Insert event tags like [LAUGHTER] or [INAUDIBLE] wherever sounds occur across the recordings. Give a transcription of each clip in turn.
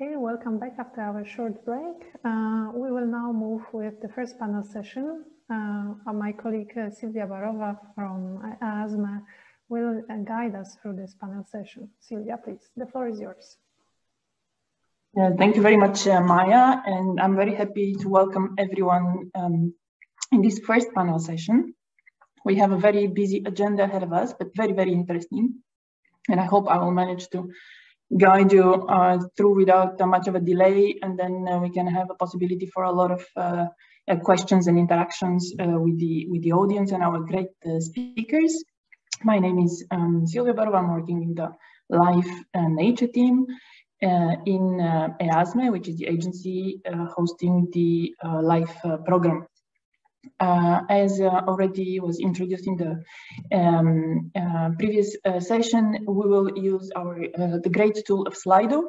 Okay, welcome back after our short break. Uh, we will now move with the first panel session. Uh, my colleague uh, Silvia Barova from EASME will uh, guide us through this panel session. Silvia, please, the floor is yours. Uh, thank you very much, uh, Maya, and I'm very happy to welcome everyone um, in this first panel session. We have a very busy agenda ahead of us, but very, very interesting. And I hope I will manage to guide you uh, through without much of a delay, and then uh, we can have a possibility for a lot of uh, uh questions and interactions uh, with the with the audience and our great uh, speakers. My name is um, Silvia Barova. I'm working in the Life and Nature team in EASME, which is the agency hosting the Life program. Uh, as uh, already was introduced in the um, uh, previous uh, session, we will use our uh, the great tool of Slido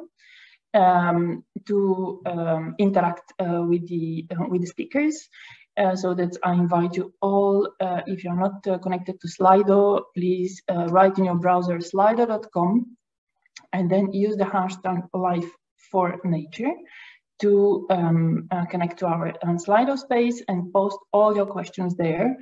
um, to um, interact uh, with the with the speakers. so that I invite you all, if you're not connected to Slido, please write in your browser slido.com and then use the hashtag life for nature to um, uh, connect to our um, Slido space and post all your questions there.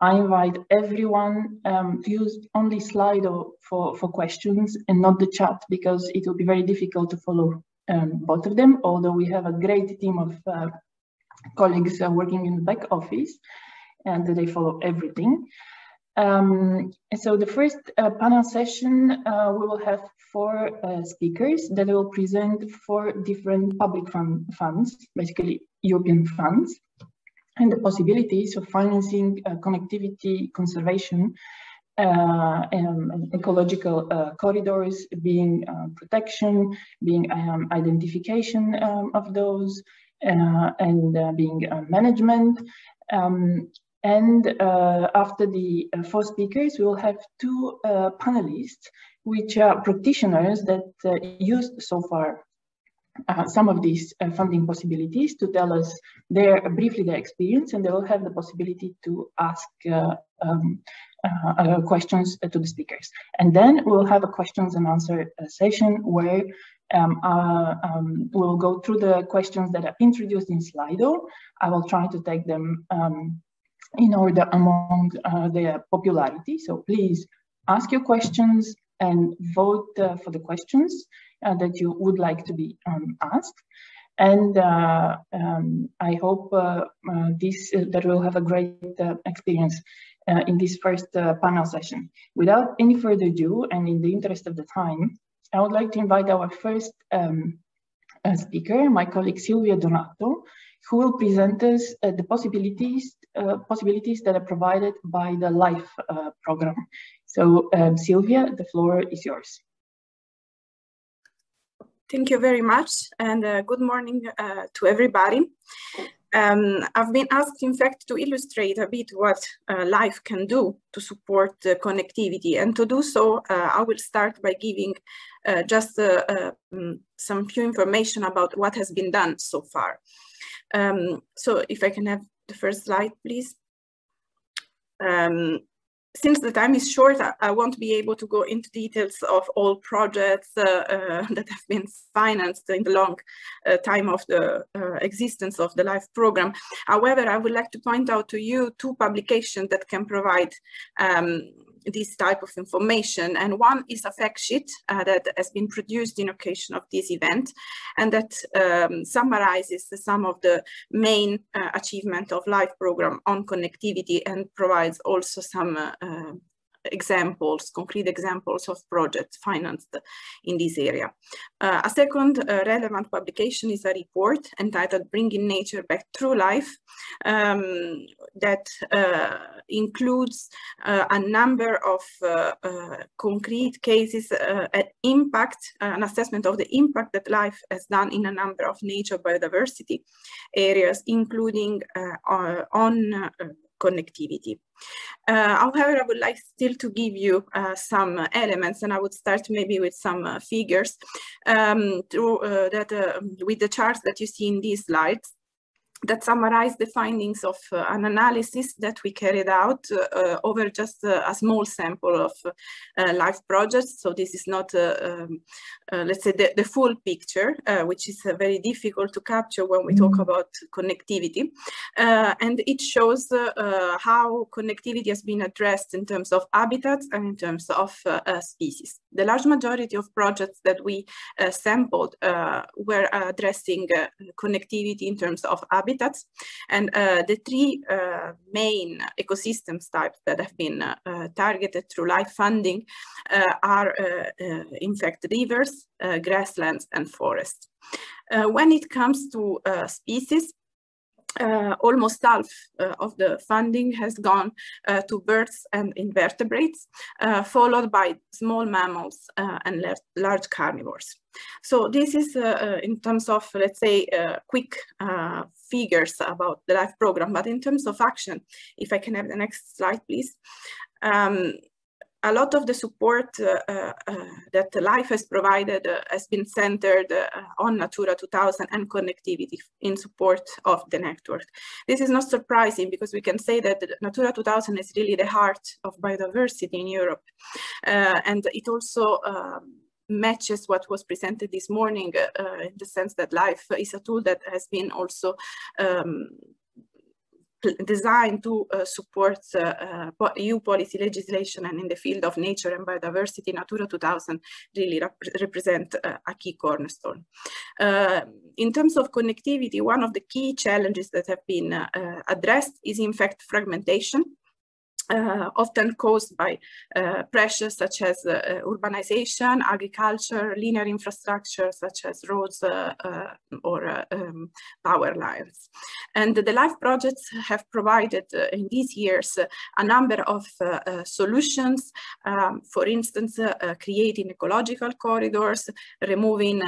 I invite everyone um, to use only Slido for, for questions and not the chat because it will be very difficult to follow um, both of them, although we have a great team of uh, colleagues uh, working in the back office and they follow everything. Um, so the first uh, panel session, uh, we will have four uh, speakers that will present four different public fund funds, basically European funds, and the possibilities of financing uh, connectivity conservation uh, and ecological uh, corridors, being protection, being um, identification um, of those, and being management, um, and uh, after the uh, four speakers, we will have two uh, panelists, which are practitioners that uh, used so far uh, some of these uh, funding possibilities to tell us their briefly their experience, and they will have the possibility to ask um, questions to the speakers. And then we'll have a questions and answer session where um, um, we'll go through the questions that are introduced in Slido. I will try to take them um, in order among uh, their popularity. So please ask your questions and vote uh, for the questions uh, that you would like to be um, asked. And uh, um, I hope uh, uh, this that we'll have a great experience in this first panel session. Without any further ado, and in the interest of the time, I would like to invite our first um, speaker, my colleague Silvia Donato, who will present us uh, the possibilities uh, possibilities that are provided by the LIFE uh, program. So um, Sylvia, the floor is yours. Thank you very much and uh, good morning uh, to everybody. Um, I've been asked, in fact, to illustrate a bit what uh, life can do to support connectivity. And to do so, I will start by giving just um, some few information about what has been done so far. Um, so if I can have the first slide, please. Um, since the time is short, I, I, won't be able to go into details of all projects uh, uh, [LAUGHS] that have been financed in the long uh, time of the uh, existence of the LIFE program. However, I would like to point out to you two publications that can provide um, this type of information. And one is a fact sheet uh, that has been produced in occasion of this event and that um, summarizes some of the main uh, achievement of LIFE program on connectivity and provides also some uh, uh examples, concrete examples of projects financed in this area. Uh, a second uh, relevant publication is a report entitled Bringing Nature Back Through Life um, that uh, includes uh, a number of uh, uh, concrete cases at impact, an assessment of the impact that life has done in a number of nature biodiversity areas, including on connectivity. Uh, however, I would like still to give you uh, some elements and I would start maybe with some uh, figures um, to, that with the charts that you see in these slides. That summarize the findings of uh, an analysis that we carried out uh, over just uh, a small sample of uh, LIFE projects. So this is not, uh, um, uh, let's say, the, the, full picture, which is very difficult to capture when we talk mm-hmm. about connectivity. and it shows how connectivity has been addressed in terms of habitats and in terms of species. The large majority of projects that we sampled were addressing connectivity in terms of habitats habitats. And uh, the three uh, main ecosystems types that have been uh, targeted through life funding are, in fact, rivers, grasslands, and forests. when it comes to species, uh, almost half uh, of the funding has gone uh, to birds and invertebrates, uh, followed by small mammals uh, and large carnivores. So this is uh, in terms of, let's say, quick figures about the LIFE program, but in terms of action, if I can have the next slide, please. Um, a lot of the support uh, uh, uh, that LIFE has provided has been centered on Natura 2000 and connectivity in support of the network. This is not surprising because we can say that Natura 2000 is really the heart of biodiversity in Europe. and it also um, matches what was presented this morning uh, in the sense that life is a tool that has been also um, designed to uh, support uh, uh EU policy legislation and in the field of nature and biodiversity, Natura 2000 really rep represent a key cornerstone. In terms of connectivity, one of the key challenges that have been addressed is in fact fragmentation uh, often caused by uh, pressures such as uh, urbanization, agriculture, linear infrastructure such as roads uh, uh, or uh, um, power lines. And the LIFE projects have provided in these years a number of solutions, um, for instance, creating ecological corridors, removing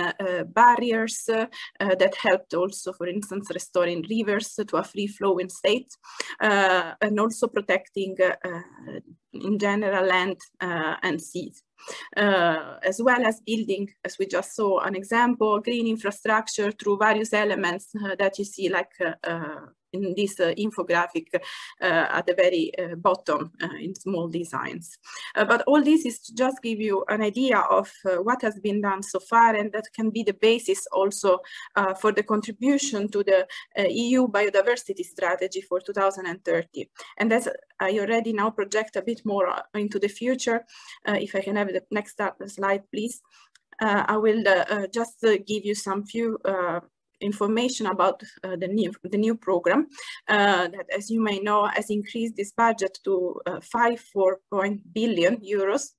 barriers that helped also, for instance, restoring rivers to a free-flowing state, and also protecting uh, in general land uh, and seas. Uh, as well as building, as we just saw an example, green infrastructure through various elements uh, that you see like uh, uh in this uh, infographic uh, at the very uh, bottom uh, in small designs. but all this is to just give you an idea of what has been done so far and that can be the basis also for the contribution to the EU biodiversity strategy for 2030. And as I already now project a bit more into the future, if I can have the next slide, please. Uh, I will uh, uh, just give you some few information about uh, the new the new program uh, that, as you may know, has increased this budget to uh, five four point billion euros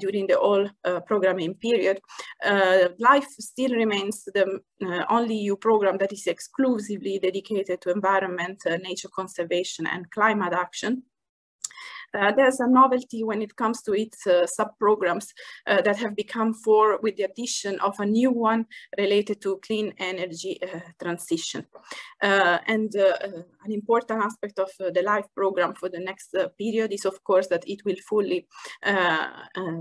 during the whole programming period. LIFE still remains the only EU program that is exclusively dedicated to environment, nature conservation, and climate action. Uh, there's a novelty when it comes to its uh, sub-programs uh, that have become four with the addition of a new one related to clean energy uh, transition. Uh, and uh, an important aspect of the LIFE program for the next period is, of course, that it will fully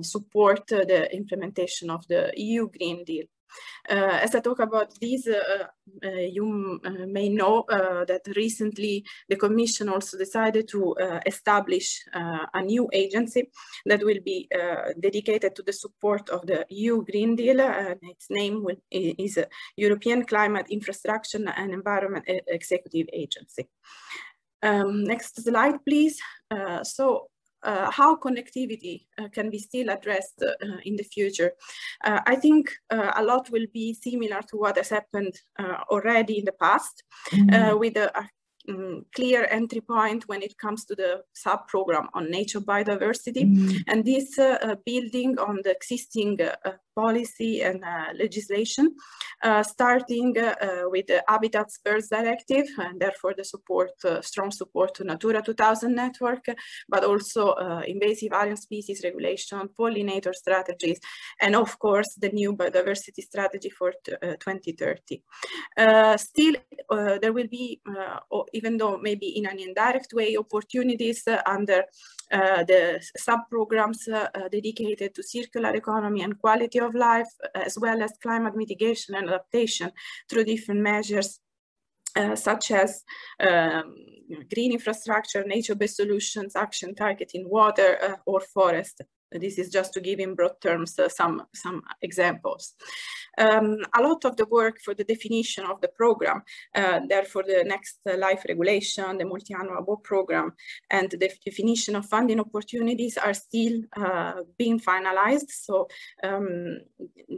support the implementation of the EU Green Deal. Uh, as I talk about these, uh, uh, you may know that recently the Commission also decided to establish a new agency that will be dedicated to the support of the EU Green Deal. and its name will, is European Climate Infrastructure and Environment Executive Agency. Um, next slide, please. Uh, so uh, how connectivity uh, can be still addressed uh, in the future. Uh, I think uh, a lot will be similar to what has happened uh, already in the past mm -hmm. with a, a um, clear entry point when it comes to the sub-program on nature biodiversity. Mm. And this building on the existing uh, policy and uh, legislation, uh, starting uh, with the Habitats Birds Directive, and therefore the support, strong support to Natura 2000 network, but also invasive alien species regulation, pollinator strategies, and of course the new biodiversity strategy for 2030. still, there will be even though maybe in an indirect way, opportunities under uh, the sub-programs uh, dedicated to circular economy and quality of life, as well as climate mitigation and adaptation through different measures uh, such as um, green infrastructure, nature-based solutions, action targeting water uh, or forest. This is just to give in broad terms uh, some, some examples. Um, a lot of the work for the definition of the program, uh, therefore the next uh, life regulation, the multi-annual work program, and the definition of funding opportunities are still uh, being finalized. So um,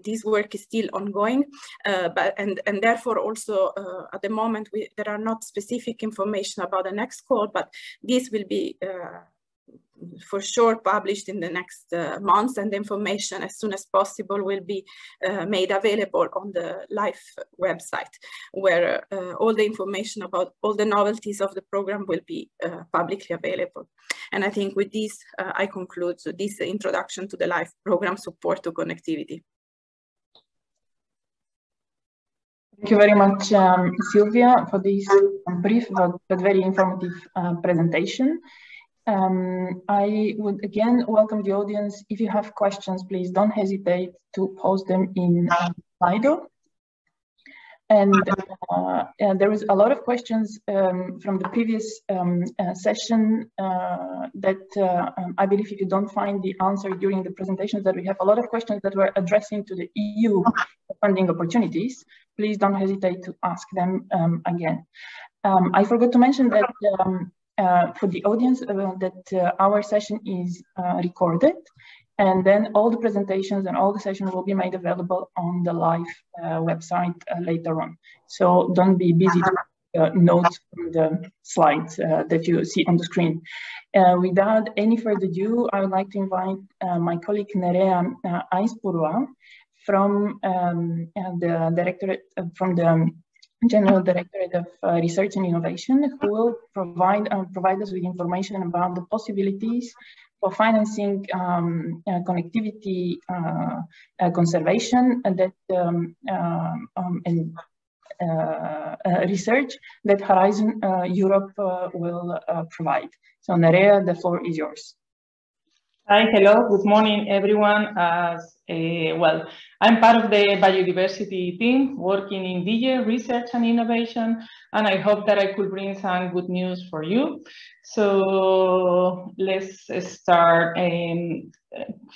this work is still ongoing, uh, but and, and therefore also uh, at the moment we, there are not specific information about the next call, but this will be for sure published in the next uh, months and information as soon as possible will be uh, made available on the LIFE website where uh, all the information about all the novelties of the program will be uh, publicly available. And I think with this, uh, I conclude this introduction to the LIFE program support to connectivity. Thank you very much, um, Sylvia, for this brief but, but very informative uh, presentation. Um, I would again welcome the audience. If you have questions, please don't hesitate to post them in Slido. And uh, there is a lot of questions um, from the previous um, uh, session uh, that uh, um, I believe if you don't find the answer during the presentations that we have a lot of questions that were addressing to the EU funding opportunities, please don't hesitate to ask them um, again. Um, I forgot to mention that uh, for the audience uh, that uh, our session is recorded and then all the presentations and all the sessions will be made available on the LIFE website later on. So don't be busy to uh, notes from the slides uh, that you see on the screen. Uh, without any further ado, I would like to invite my colleague Nerea uh, Aizpurua from um, the directorate from the General Directorate of uh, Research and Innovation, who will provide uh, provide us with information about the possibilities for financing um, uh, connectivity uh, uh, conservation and that um, um, um and uh, research that Horizon Europe will provide. So Nerea, the floor is yours. Hi, hello, good morning, everyone. As uh, well, I'm part of the biodiversity team working in DG research and innovation, and I hope that I could bring some good news for you. So let's start. Um,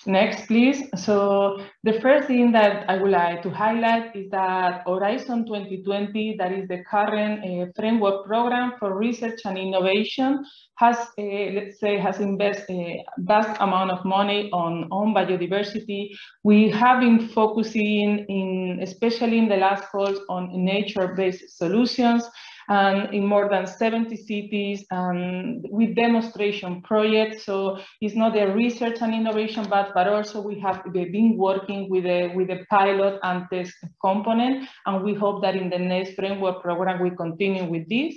next, please. So the first thing that I would like to highlight is that Horizon 2020, that is the current uh, framework program for research and innovation, has, uh, let's say, has invested a vast amount of money on, on biodiversity. We have been focusing in, especially in the last calls, on nature-based solutions and in more than 70 cities and with demonstration projects. So it's not a research and innovation, but, but also we have been working with a, with a pilot and test component. And we hope that in the next framework program, we continue with this.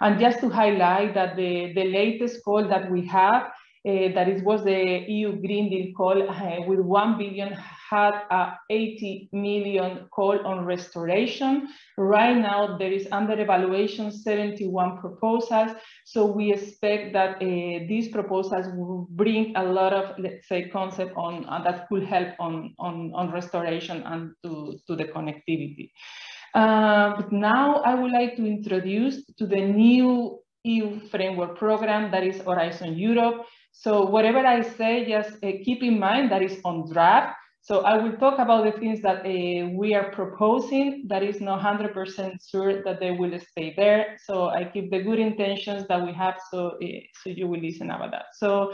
And just to highlight that the, the latest call that we have uh, that it was the EU Green Deal call uh, with 1 billion had a 80 million call on restoration. Right now there is under evaluation 71 proposals. So we expect that uh, these proposals will bring a lot of, let's say, concept on uh, that could help on, on, on restoration and to, to the connectivity. Uh, but now I would like to introduce to the new EU framework program that is Horizon Europe. So whatever I say, just uh, keep in mind that is on draft. So I will talk about the things that uh, we are proposing that is not 100% sure that they will stay there. So I keep the good intentions that we have so, uh, so you will listen about that. So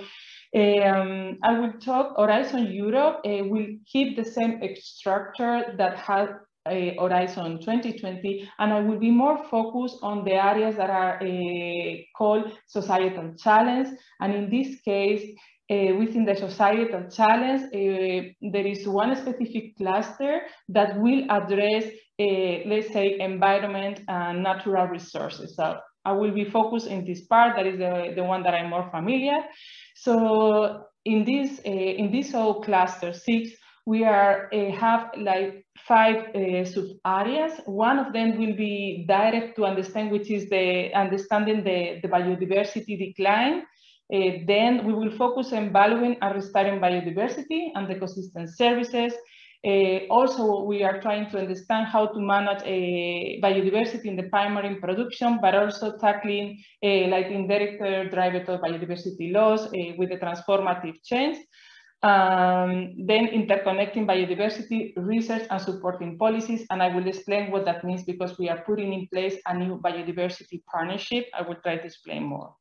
um, I will talk Horizon Europe uh, will keep the same structure that has uh, Horizon 2020, and I will be more focused on the areas that are uh, called societal challenge. And in this case, uh, within the societal challenge, uh, there is one specific cluster that will address, uh, let's say, environment and natural resources. So I will be focused in this part, that is the, the one that I'm more familiar. So in this, uh, in this whole cluster six, we are have like five uh, sub areas. One of them will be direct to understand, which is the understanding the, the biodiversity decline. Uh, then we will focus on valuing and restoring biodiversity and ecosystem services. Uh, also, we are trying to understand how to manage uh, biodiversity in the primary production, but also tackling uh, like indirect driver of biodiversity loss uh, with the transformative change. Um, then interconnecting biodiversity research and supporting policies. And I will explain what that means because we are putting in place a new biodiversity partnership. I will try to explain more.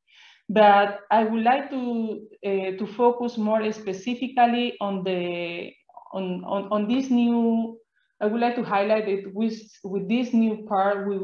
But I would like to, uh, to focus more specifically on, the, on, on, on this new I would like to highlight that with, with this new part, we,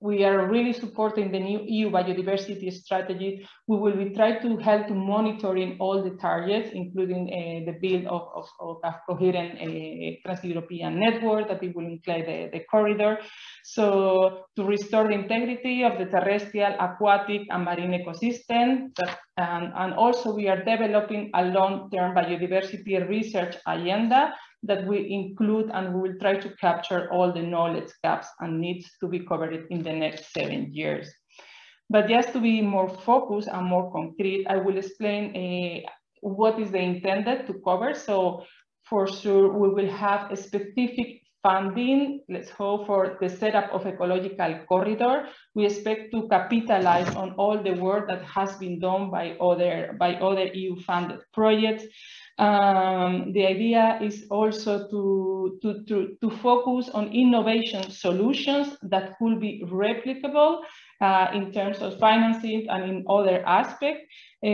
we are really supporting the new EU biodiversity strategy. We will be trying to help to monitoring all the targets, including uh, the build of, of, of a coherent uh, trans-European network that it will include the, the corridor. So to restore the integrity of the terrestrial, aquatic, and marine ecosystem. That, and, and also we are developing a long-term biodiversity research agenda that we include and we will try to capture all the knowledge gaps and needs to be covered in the next seven years. But just to be more focused and more concrete, I will explain uh, what is the intended to cover. So for sure, we will have a specific funding, let's hope for the setup of ecological corridor. We expect to capitalize on all the work that has been done by other, by other EU funded projects. Um, the idea is also to, to, to, to, focus on innovation solutions that could be replicable uh, in terms of financing and in other aspects. Uh,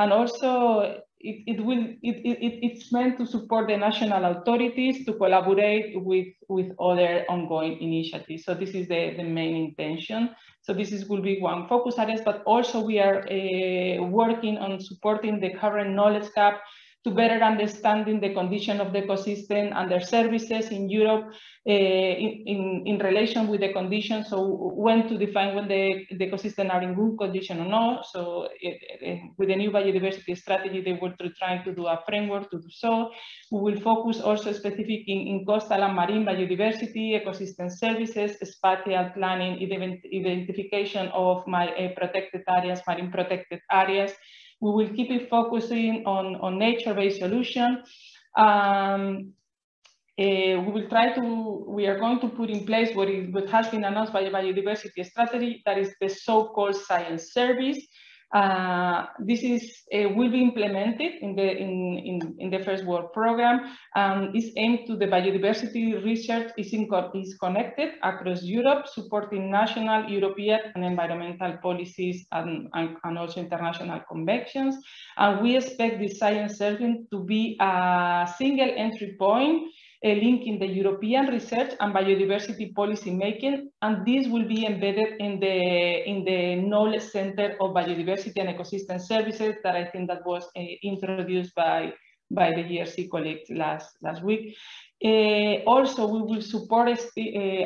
and also it, it will it, it, it's meant to support the national authorities to collaborate with with other ongoing initiatives. So this is the the main intention. So this is will be one focus areas but also we are uh, working on supporting the current knowledge gap to better understanding the condition of the ecosystem and their services in Europe uh, in, in, in, relation with the condition. So when to define when the, the ecosystem are in good condition or not. So it, it, with the new biodiversity strategy, they were trying to do a framework to do so. We will focus also specific in, in coastal and marine biodiversity, ecosystem services, spatial planning, identification of my uh, protected areas, marine protected areas, we will keep it focusing on, on nature-based solution. Um, uh, we will try to, we are going to put in place what, is, what has been announced by the biodiversity strategy, that is the so-called science service. Uh, this is uh, will be implemented in the in, in, in the first work program and is aimed to the biodiversity research is, in, is connected across Europe, supporting national, European and environmental policies and, and, and also international conventions. And we expect the science serving to be a single entry point a link in the European research and biodiversity policy making, and this will be embedded in the, in the knowledge center of biodiversity and ecosystem services that I think that was uh, introduced by, by the JRC colleagues last, last week. Uh, also, we will support, uh,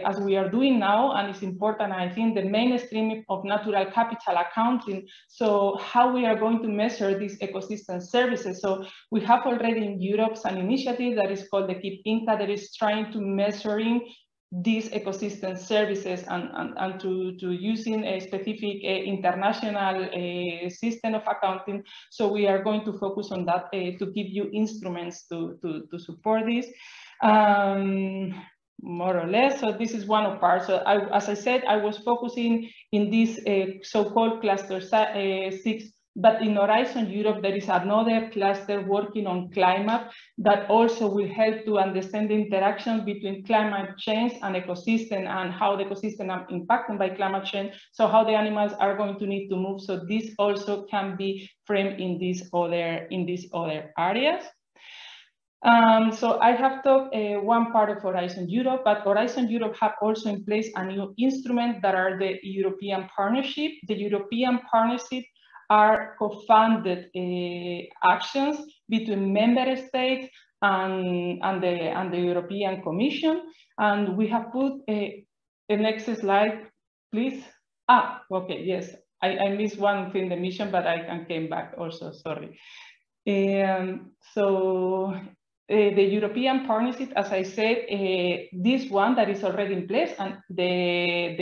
as we are doing now, and it's important, I think, the mainstream of natural capital accounting. So how we are going to measure these ecosystem services. So we have already in Europe an initiative that is called the KIP INCA that is trying to measuring these ecosystem services and, and, and to, to using a specific uh, international uh, system of accounting. So we are going to focus on that uh, to give you instruments to, to, to support this um, more or less. So this is one of parts. So I, as I said, I was focusing in this uh, so-called cluster uh, six, but in Horizon Europe, there is another cluster working on climate that also will help to understand the interaction between climate change and ecosystem and how the ecosystem are impacted by climate change. So how the animals are going to need to move. So this also can be framed in these other, in these other areas. Um, so I have talked uh, one part of Horizon Europe, but Horizon Europe have also in place a new instrument that are the European Partnership. The European Partnership are co-funded uh, actions between member states and, and, the, and the European Commission. And we have put a, the next slide, please. Ah, okay, yes. I, I missed one thing, the mission, but I can came back also, sorry. Um, so uh, the European partnership, as I said, uh, this one that is already in place and the,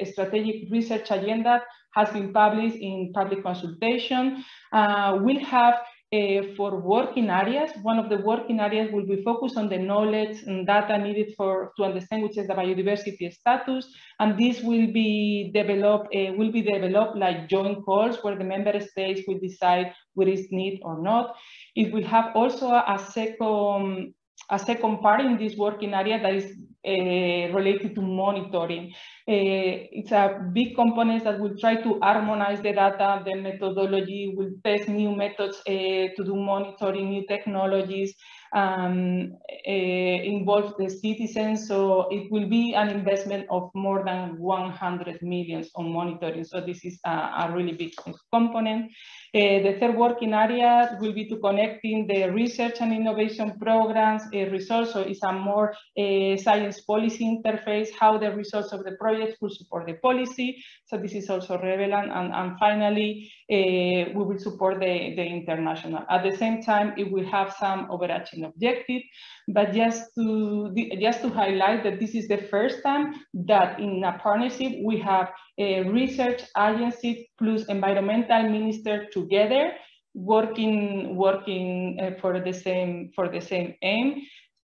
the strategic research agenda has been published in public consultation. Uh, will have uh, for working areas. One of the working areas will be focused on the knowledge and data needed for to understand which is the biodiversity status, and this will be developed uh, will be developed like joint calls where the member states will decide whether it's need or not. It will have also a second a second part in this working area that is related to monitoring. Uh, it's a big component that will try to harmonize the data, the methodology, will test new methods uh, to do monitoring, new technologies, um, involve the citizens. So it will be an investment of more than 100 millions on monitoring. So this is a, a really big component. Uh, the third working area will be to connecting the research and innovation programs uh, results. So it's a more uh, science policy interface, how the results of the project will support the policy. So this is also relevant. And, and finally, we will support the, the international. At the same time, it will have some overarching objective, but just to, just to highlight that this is the first time that in a partnership, we have a research agency plus environmental minister together working working uh, for the same for the same aim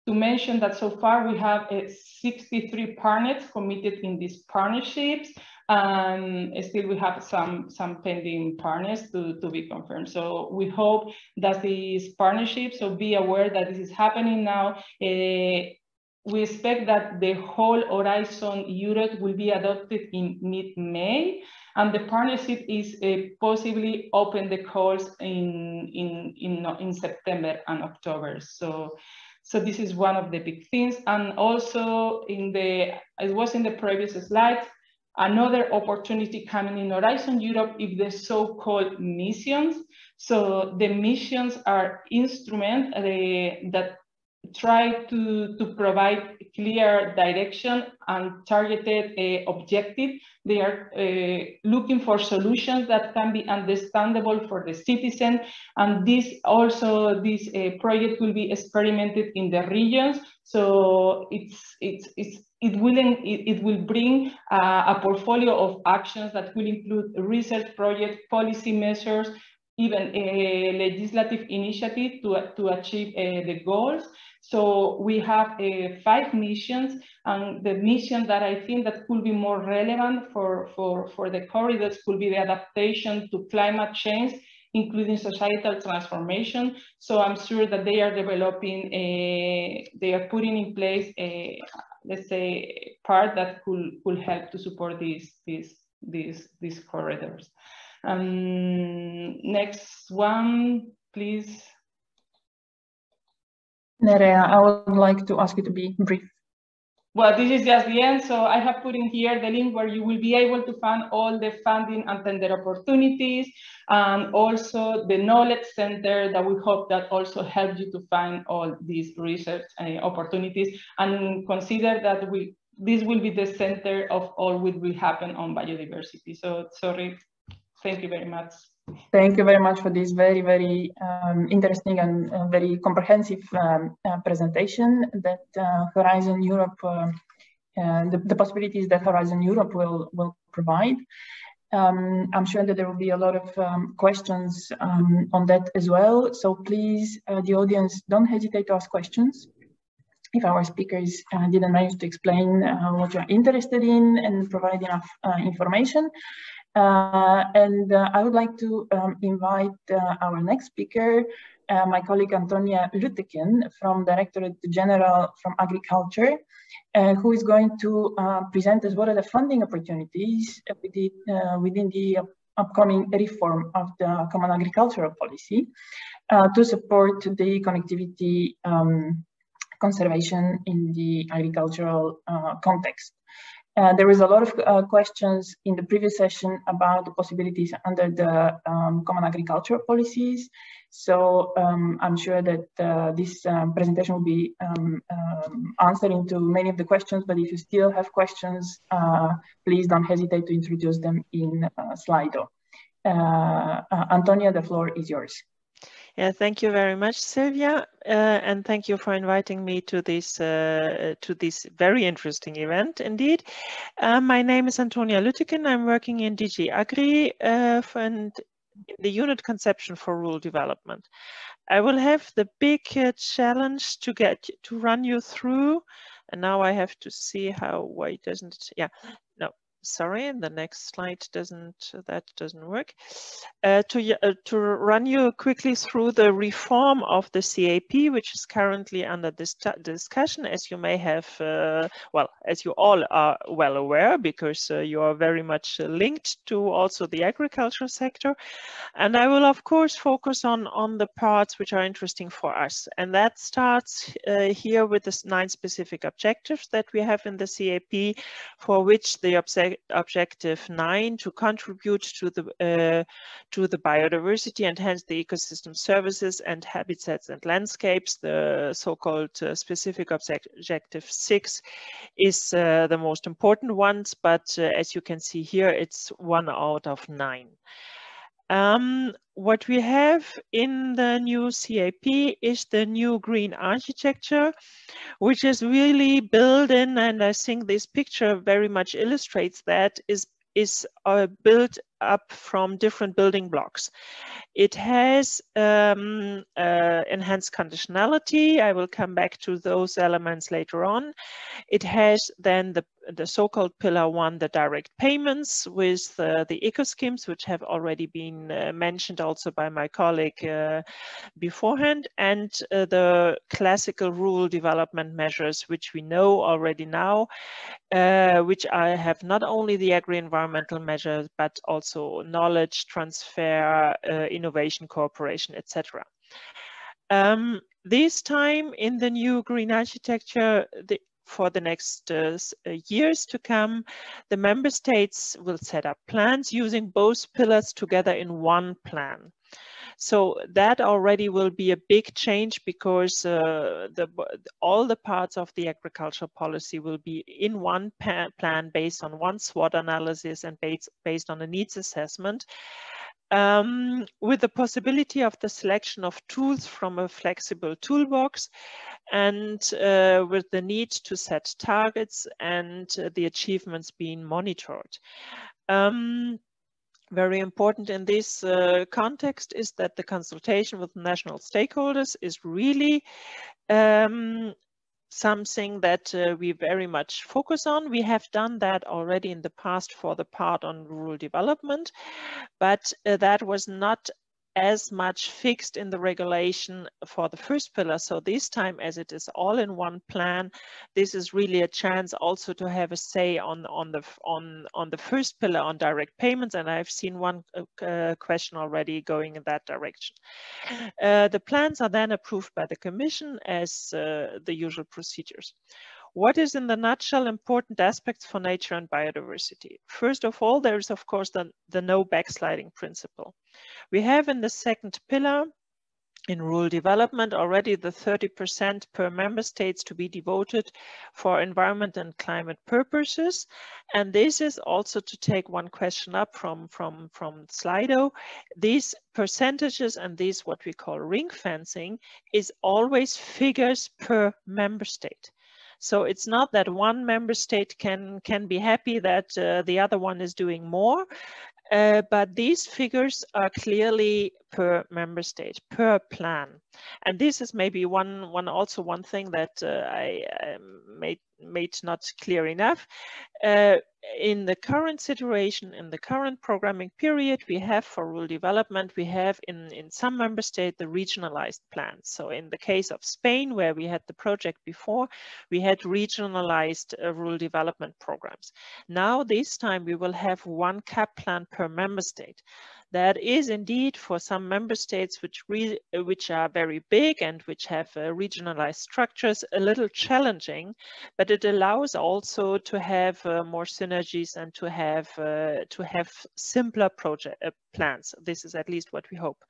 to mention that so far we have uh, 63 partners committed in these partnerships and still we have some some pending partners to, to be confirmed. So we hope that these partnerships, so be aware that this is happening now. Uh, we expect that the whole Horizon Europe will be adopted in mid-May, and the partnership is uh, possibly open the calls in, in, in, in September and October. So, so this is one of the big things. And also in the, it was in the previous slide, Another opportunity coming in Horizon Europe is the so-called missions. So the missions are instruments uh, that try to, to provide clear direction and targeted uh, objective. They are uh, looking for solutions that can be understandable for the citizen. And this also, this uh, project will be experimented in the regions. So it's, it's, it's it will, it, will bring uh, a portfolio of actions that will include research projects, policy measures, even a legislative initiative to, to achieve uh, the goals. So we have uh, five missions, and the mission that I think that could be more relevant for, for, for the corridors could be the adaptation to climate change, including societal transformation. So I'm sure that they are developing, a, they are putting in place a, let's say, part that could, could help to support these, these, these, these corridors. Um, next one, please. Nerea, I would like to ask you to be brief. Well, this is just the end. So I have put in here the link where you will be able to find all the funding and tender opportunities and also the knowledge center that we hope that also helps you to find all these research uh, opportunities and consider that we this will be the center of all what will happen on biodiversity. So sorry, thank you very much. Thank you very much for this very, very um, interesting and uh, very comprehensive um, uh, presentation that uh, Horizon Europe, uh, uh, the, the, possibilities that Horizon Europe will, will provide. Um, I'm sure that there will be a lot of um, questions um, on that as well. So please, uh, the audience, don't hesitate to ask questions. If our speakers didn't manage to explain what you're interested in and provide enough information, uh, and uh, I would like to um, invite uh, our next speaker, uh, my colleague Antonia Lüteken from Directorate General from Agriculture, uh, who is going to uh, present us what are the funding opportunities within, within the upcoming reform of the Common Agricultural Policy to support the connectivity um, conservation in the agricultural context. Uh, there is a lot of uh, questions in the previous session about the possibilities under the um, common agricultural policies. So um, I'm sure that uh, this um, presentation will be um, um, answering to many of the questions, but if you still have questions, uh, please don't hesitate to introduce them in uh, Slido. Antonia, the floor is yours. Yeah, thank you very much, Sylvia, uh, and thank you for inviting me to this uh, to this very interesting event. Indeed, uh, my name is Antonia Lüteken. I'm working in DG Agri, uh, and the unit conception for rural development. I will have the big uh, challenge to get to run you through, and now I have to see how why doesn't yeah sorry the next slide doesn't that doesn't work. Uh, to uh, to run you quickly through the reform of the CAP which is currently under this discussion as you may have uh, well as you all are well aware because uh, you are very much linked to also the agriculture sector. And I will of course focus on on the parts which are interesting for us. And that starts uh, here with the nine specific objectives that we have in the CAP for which the object objective nine to contribute to the uh, to the biodiversity and hence the ecosystem services and habitats and landscapes. The so-called uh, specific objective six is uh, the most important ones, but as you can see here, it's one out of nine. Um, what we have in the new CAP is the new green architecture, which is really built in, and I think this picture very much illustrates that, is, is uh, built up from different building blocks. It has um, uh, enhanced conditionality. I will come back to those elements later on. It has then the, the so-called pillar one, the direct payments with the eco schemes, which have already been uh, mentioned also by my colleague uh, beforehand, and uh, the classical rural development measures, which we know already now, uh, which I have not only the agri-environmental measures, but also knowledge transfer, uh, innovation cooperation, etc. Um, this time in the new green architecture, the, for the next uh, uh, years to come, the member states will set up plans using both pillars together in one plan. So that already will be a big change because uh, the, all the parts of the agricultural policy will be in one plan based on one SWOT analysis and based, based on a needs assessment. Um, with the possibility of the selection of tools from a flexible toolbox and uh, with the need to set targets and uh, the achievements being monitored. Um, very important in this uh, context is that the consultation with national stakeholders is really um, something that uh, we very much focus on. We have done that already in the past for the part on rural development, but uh, that was not as much fixed in the regulation for the first pillar. So this time, as it is all in one plan, this is really a chance also to have a say on on the on on the first pillar on direct payments. And I've seen one uh, uh question already going in that direction. Uh, the plans are then approved by the Commission as uh, the usual procedures. What is in the nutshell important aspects for nature and biodiversity? First of all, there is of course the, the no backsliding principle. We have in the second pillar in rural development already the 30% per member states to be devoted for environment and climate purposes. And this is also to take one question up from, from, from Slido. These percentages and these what we call ring fencing is always figures per member state. So it's not that one member state can, can be happy that uh, the other one is doing more, Uh, but these figures are clearly per member state, per plan. And this is maybe one, one also one thing that uh, I um, made, made not clear enough. Uh, in the current situation, in the current programming period, we have for rural development, we have in, in some member state the regionalized plans. So in the case of Spain, where we had the project before, we had regionalized uh, rural development programs. Now, this time, we will have one CAP plan per member state that is indeed for some member states which, which are very big and which have uh, regionalized structures a little challenging, but it allows also to have uh, more synergies and to have uh, to have simpler project uh, plans. This is at least what we hope.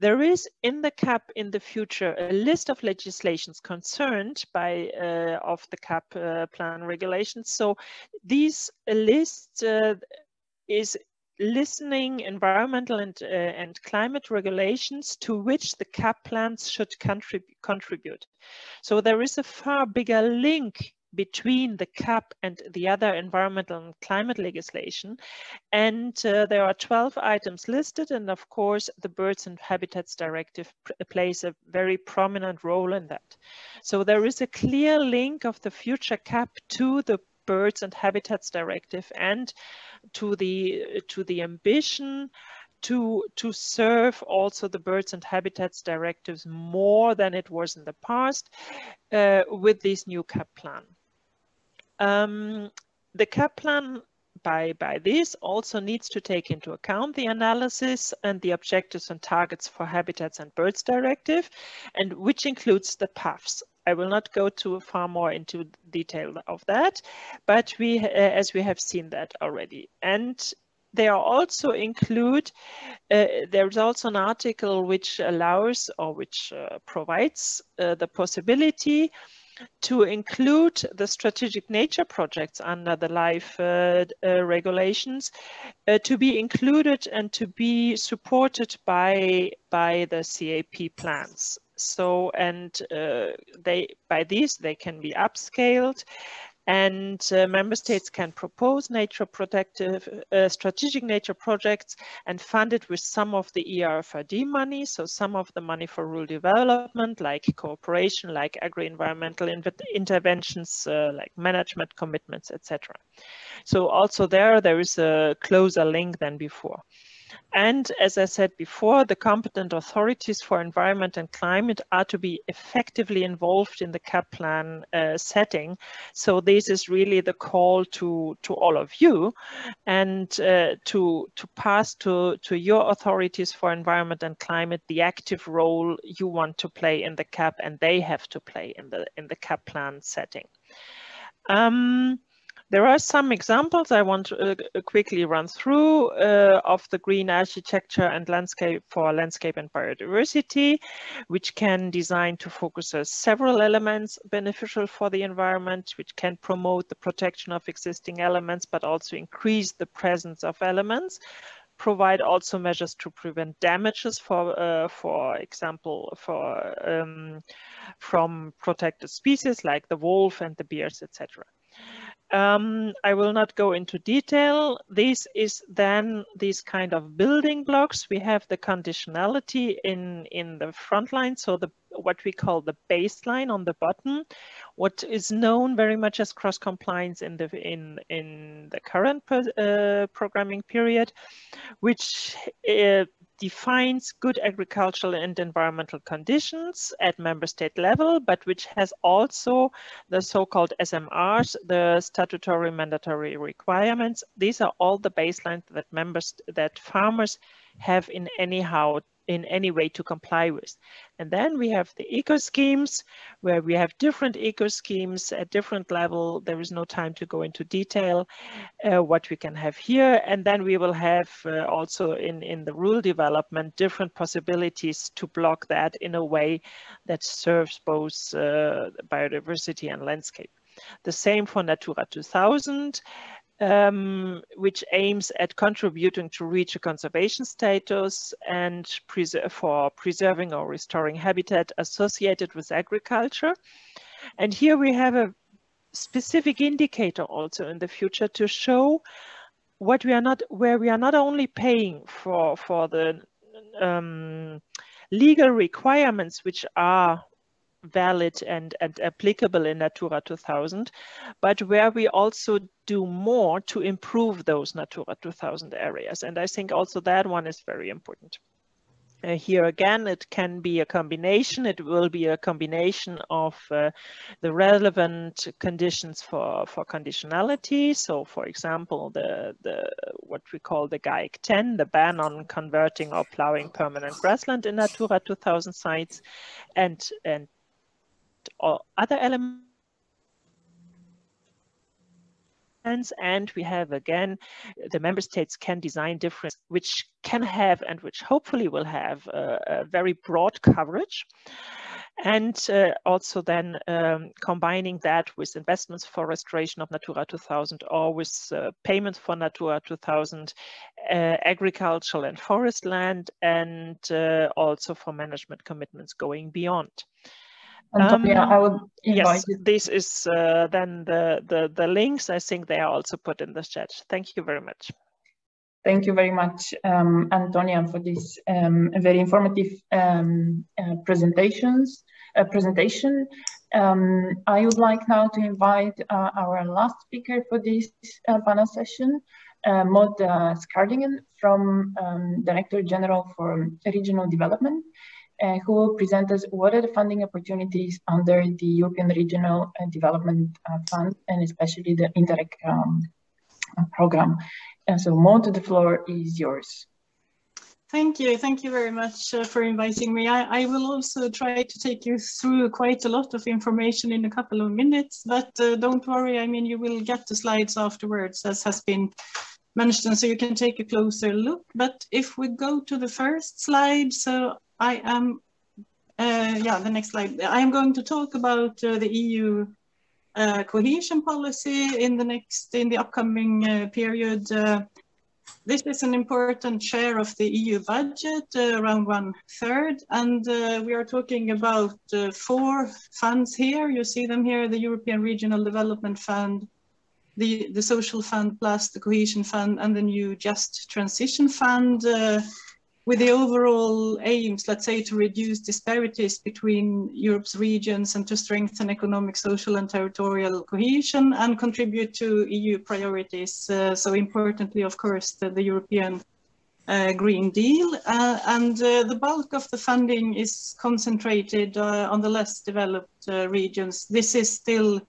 There is in the CAP in the future a list of legislations concerned by uh, of the CAP uh, plan regulations. So these list is listening environmental and, uh, and climate regulations to which the CAP plans should contrib contribute. So there is a far bigger link between the CAP and the other environmental and climate legislation. And uh, there are 12 items listed. And of course, the Birds and Habitats Directive plays a very prominent role in that. So there is a clear link of the future CAP to the Birds and Habitats Directive and to the to the ambition to to serve also the birds and habitats directives more than it was in the past uh, with this new cap plan. Um, the cap plan by, by this also needs to take into account the analysis and the objectives and targets for habitats and birds directive and which includes the PAFs I will not go too far more into detail of that, but we, uh, as we have seen that already. And they are also include, uh, there's also an article which allows or which uh, provides uh, the possibility to include the strategic nature projects under the life uh, uh, regulations uh, to be included and to be supported by by the CAP plans. So, and uh, they by these they can be upscaled and uh, member states can propose nature protective uh, strategic nature projects and fund it with some of the EAFRD money, so some of the money for rural development, like cooperation, like agri-environmental interventions, uh, like management commitments, etc. So also there, there is a closer link than before. And as I said before, the competent authorities for environment and climate are to be effectively involved in the CAP plan uh, setting. So this is really the call to, to all of you and uh, to, to pass to, to your authorities for environment and climate the active role you want to play in the CAP and they have to play in the, in the CAP plan setting. Um, there are some examples I want to uh, quickly run through uh, of the green architecture and landscape for landscape and biodiversity, which can design to focus on several elements beneficial for the environment, which can promote the protection of existing elements, but also increase the presence of elements provide also measures to prevent damages for, uh, for example, for um, from protected species like the wolf and the bears, etc. Um, I will not go into detail. This is then these kind of building blocks. We have the conditionality in, in the front line, so the what we call the baseline on the bottom, what is known very much as cross compliance in the in in the current uh, programming period, which uh, defines good agricultural and environmental conditions at member state level, but which has also the so-called SMRs, the statutory mandatory requirements. These are all the baselines that members, that farmers have in anyhow in any way to comply with. And then we have the eco schemes where we have different eco schemes at different level. There is no time to go into detail uh, what we can have here. And then we will have uh, also in, in the rural development, different possibilities to block that in a way that serves both uh, biodiversity and landscape. The same for Natura 2000 um, which aims at contributing to reach a conservation status and for preserving or restoring habitat associated with agriculture. And here we have a specific indicator also in the future to show what we are not, where we are not only paying for, for the um, legal requirements which are valid and, and applicable in Natura 2000, but where we also do more to improve those Natura 2000 areas. And I think also that one is very important. Uh, here again, it can be a combination. It will be a combination of uh, the relevant conditions for, for conditionality. So for example, the, the what we call the GAEC 10, the ban on converting or plowing permanent grassland in Natura 2000 sites and, and or other elements and we have again the member states can design different which can have and which hopefully will have a, a very broad coverage and uh, also then um, combining that with investments for restoration of Natura 2000 or with uh, payments for Natura 2000, uh, agricultural and forest land, and uh, also for management commitments going beyond. Antonia, um, I would yes, you. this is uh, then the, the, the links. I think they are also put in the chat. Thank you very much. Thank you very much, um, Antonia, for this um, very informative um, uh, presentations. Uh, presentation. Um, I would like now to invite uh, our last speaker for this uh, panel session, uh, Maud Skardingen from um, Director General for Regional Development, uh, who will present us what are the funding opportunities under the European Regional Development Fund and especially the Interreg um, program. And so Maud, the floor is yours. Thank you. Thank you very much uh, for inviting me. I, I, will also try to take you through quite a lot of information in a couple of minutes, but uh, don't worry. I mean, you will get the slides afterwards, as has been mentioned, so you can take a closer look. But if we go to the first slide, so I am, uh, yeah, the next slide. I am going to talk about uh, the EU uh, cohesion policy in the next, in the upcoming uh, period. Uh, this is an important share of the EU budget, uh, around one third, and we are talking about four funds here. You see them here, the European Regional Development Fund, the, the Social Fund plus the Cohesion Fund, and the new Just Transition Fund with the overall aims, let's say, to reduce disparities between Europe's regions and to strengthen economic, social and territorial cohesion and contribute to EU priorities. Uh, so importantly, of course, the, the European uh, Green Deal. Uh, and uh, the bulk of the funding is concentrated uh, on the less developed uh, regions. This is still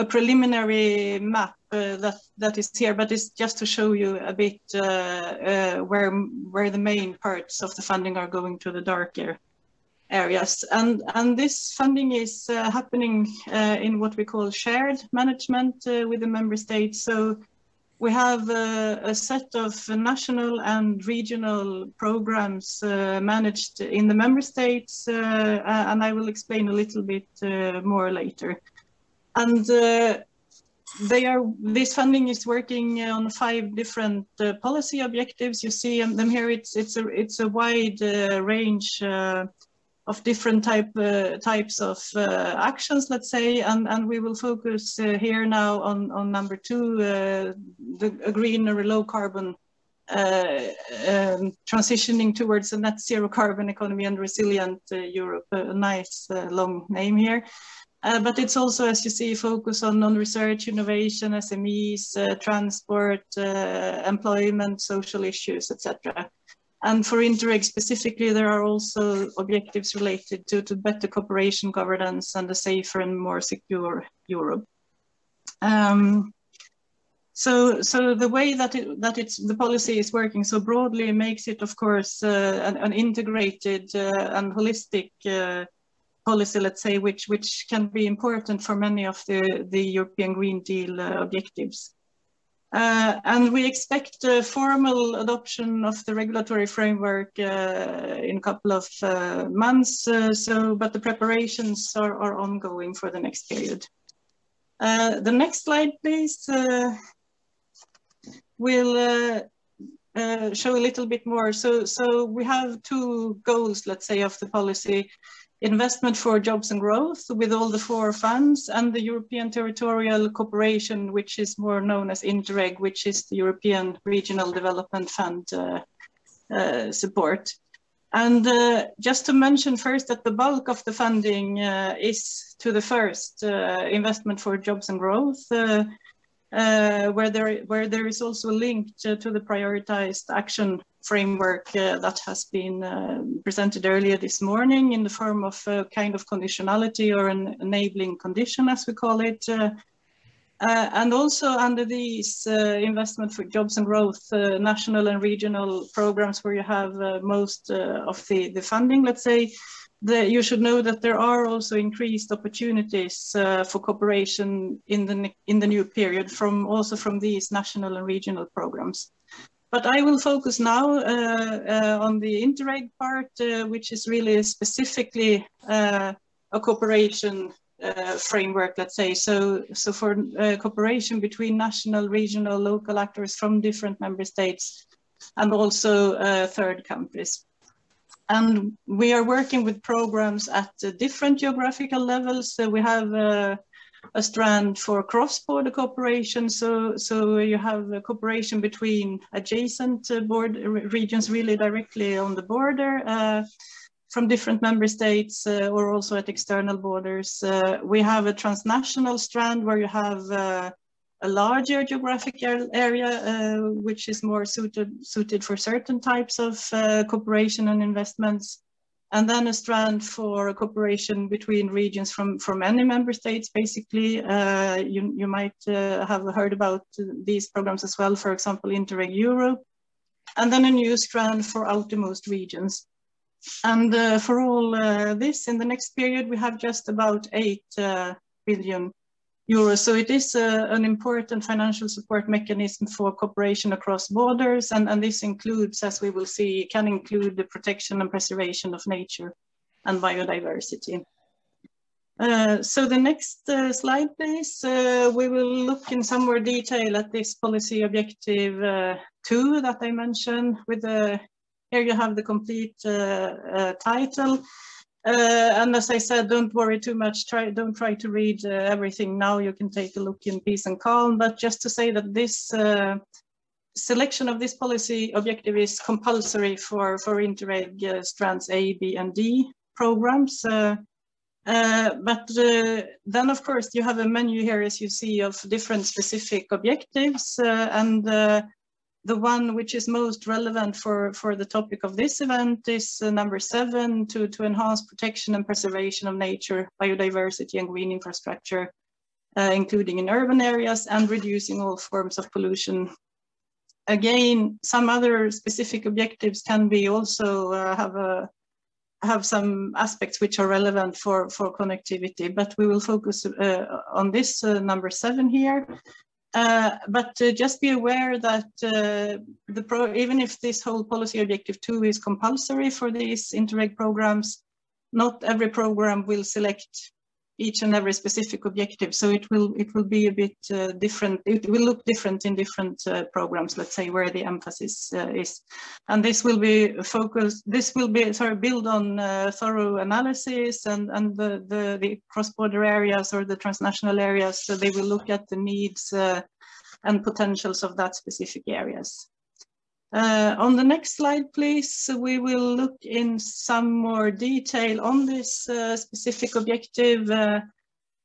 a preliminary map uh, that that is here, but it's just to show you a bit uh, uh, where where the main parts of the funding are going to the darker areas. And and this funding is uh, happening uh, in what we call shared management uh, with the member states. So we have a set of national and regional programs managed in the member states, and I will explain a little bit more later. And uh, they are this funding is working on five different uh, policy objectives. You see them here. It's it's a it's a wide uh, range uh, of different type uh, types of uh, actions, let's say, and and we will focus here now on on number two, the a greener, low carbon. Um, transitioning towards a net zero carbon economy and resilient Europe, a nice long name here. Uh, but it's also, as you see, focus on non-research, innovation, SMEs, uh, transport, uh, employment, social issues, etc. And for Interreg specifically, there are also objectives related to, to better cooperation governance and a safer and more secure Europe. Um, so, so the way that it, that it's the policy is working so broadly makes it, of course, uh, an, an, integrated uh, and holistic uh, policy, let's say, which, which can be important for many of the, the European Green Deal uh, objectives. Uh, and we expect a formal adoption of the regulatory framework uh, in a couple of uh, months. Uh, so, but the preparations are, are ongoing for the next period. Uh, the next slide, please. will show a little bit more. So, so we have two goals, let's say, of the policy investment for jobs and growth with all the four funds and the European Territorial Cooperation, which is more known as Interreg, which is the European Regional Development Fund uh, uh, support. And uh, just to mention first that the bulk of the funding uh, is to the first uh, investment for jobs and growth, uh, where, there, where there is also linked to the prioritized action framework uh, that has been uh, presented earlier this morning in the form of a kind of conditionality or an enabling condition, as we call it. Uh, uh and also under these uh, investment for jobs and growth, uh, national and regional programs where you have most of the, the funding, let's say, the, you should know that there are also increased opportunities for cooperation in the, in the new period from also from these national and regional programs. But I will focus now uh, uh, on the Interreg part, uh, which is really specifically a cooperation framework, let's say. So, so for cooperation between national, regional, local actors from different member states and also third countries. And we are working with programs at different geographical levels. So we have uh, a strand for cross-border cooperation. So, so you have a cooperation between adjacent uh, board regions really directly on the border uh, from different member states uh, or also at external borders. Uh, we have a transnational strand where you have uh, a larger geographic area, uh, which is more suited, suited for certain types of cooperation and investments and then a strand for cooperation between regions from, from any member states, basically. Uh, you, you might uh, have heard about these programs as well, for example, Interreg Europe, and then a new strand for outermost regions. And uh, for all uh, this, in the next period, we have just about 8 uh, billion euros. So it is uh, an important financial support mechanism for cooperation across borders. And, and this includes, as we will see, can include the protection and preservation of nature and biodiversity. Uh, so the next uh, slide, please. Uh, we will look in some more detail at this policy objective uh, two that I mentioned with the, here you have the complete uh, title. Uh, and as I said, don't worry too much. Try, don't try to read uh, everything now. You can take a look in peace and calm. But just to say that this uh, selection of this policy objective is compulsory for for Interreg uh, strands A, B, and D programs. Uh, uh, but then, of course, you have a menu here, as you see, of different specific objectives, and the one which is most relevant for, for the topic of this event is uh, number seven, to, to enhance protection and preservation of nature, biodiversity and green infrastructure, uh, including in urban areas and reducing all forms of pollution. Again, some other specific objectives can be also uh, have a have some aspects which are relevant for, for connectivity, but we will focus uh, on this uh, number seven here. Uh, but uh, just be aware that uh, even if this whole policy objective two is compulsory for these Interreg programs, not every program will select each and every specific objective. So it will it will be a bit uh, different. It will look different in different uh, programs. Let's say where the emphasis uh, is, and this will be focused. This will be sorry build on uh, thorough analysis and and the the, the cross-border areas or the transnational areas. So they will look at the needs uh, and potentials of that specific areas. Uh, on the next slide, please, we will look in some more detail on this uh, specific objective. Uh,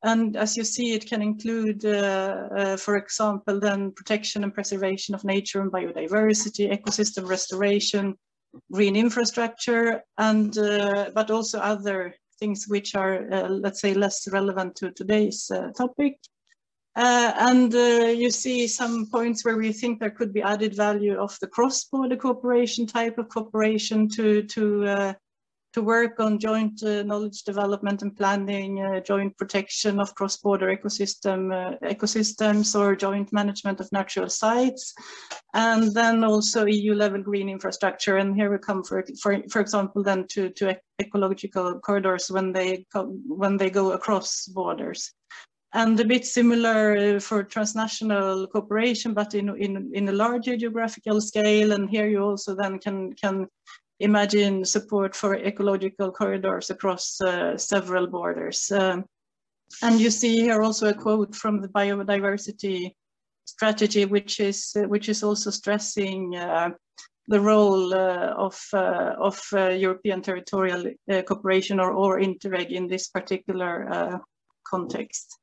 and as you see, it can include, uh, uh, for example, then protection and preservation of nature and biodiversity, ecosystem restoration, green infrastructure, and uh, but also other things which are, let's say, less relevant to today's topic. Uh, and uh, you see some points where we think there could be added value of the cross-border cooperation type of cooperation to to uh, to work on joint uh, knowledge development and planning, uh, joint protection of cross-border ecosystem uh, ecosystems, or joint management of natural sites, and then also EU-level green infrastructure. And here we come for for for example then to to ecological corridors when they when they go across borders and a bit similar uh, for transnational cooperation, but in, in, in a larger geographical scale. And here you also then can, can imagine support for ecological corridors across uh, several borders. Um, and you see here also a quote from the biodiversity strategy, which is, uh, which is also stressing uh, the role uh, of, uh, of European territorial cooperation or, or Interreg in this particular context.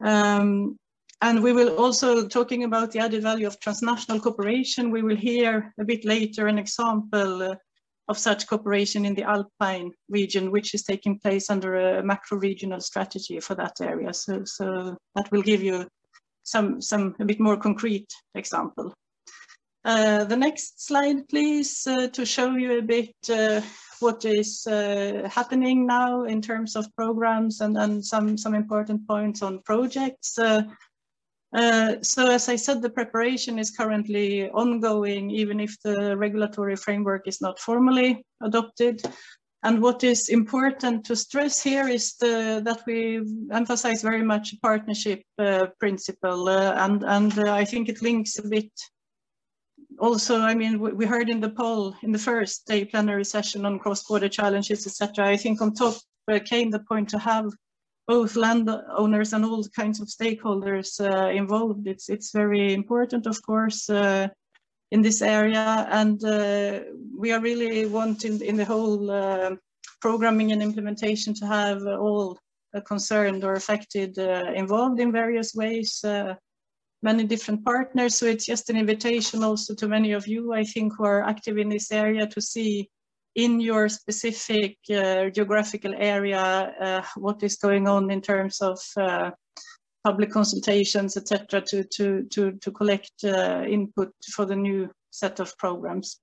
Um, and we will also, talking about the added value of transnational cooperation, we will hear a bit later an example uh, of such cooperation in the Alpine region, which is taking place under a macro-regional strategy for that area. So, so that will give you some, some a bit more concrete example. Uh, the next slide, please, uh, to show you a bit uh, what is uh, happening now in terms of programs and, and some, some important points on projects. Uh, uh, so as I said, the preparation is currently ongoing, even if the regulatory framework is not formally adopted. And what is important to stress here is the, that we emphasize very much partnership uh, principle, uh, and, and uh, I think it links a bit also, I mean, we, heard in the poll in the first day plenary session on cross-border challenges, etc. I think on top uh, came the point to have both landowners and all kinds of stakeholders uh, involved. It's it's very important, of course, uh, in this area, and uh, we are really wanting in the whole uh, programming and implementation to have all uh, concerned or affected involved in various ways many different partners. So it's just an invitation also to many of you, I think, who are active in this area to see in your specific uh, geographical area uh, what is going on in terms of uh, public consultations, etc., to, to, to, to collect uh, input for the new set of programs.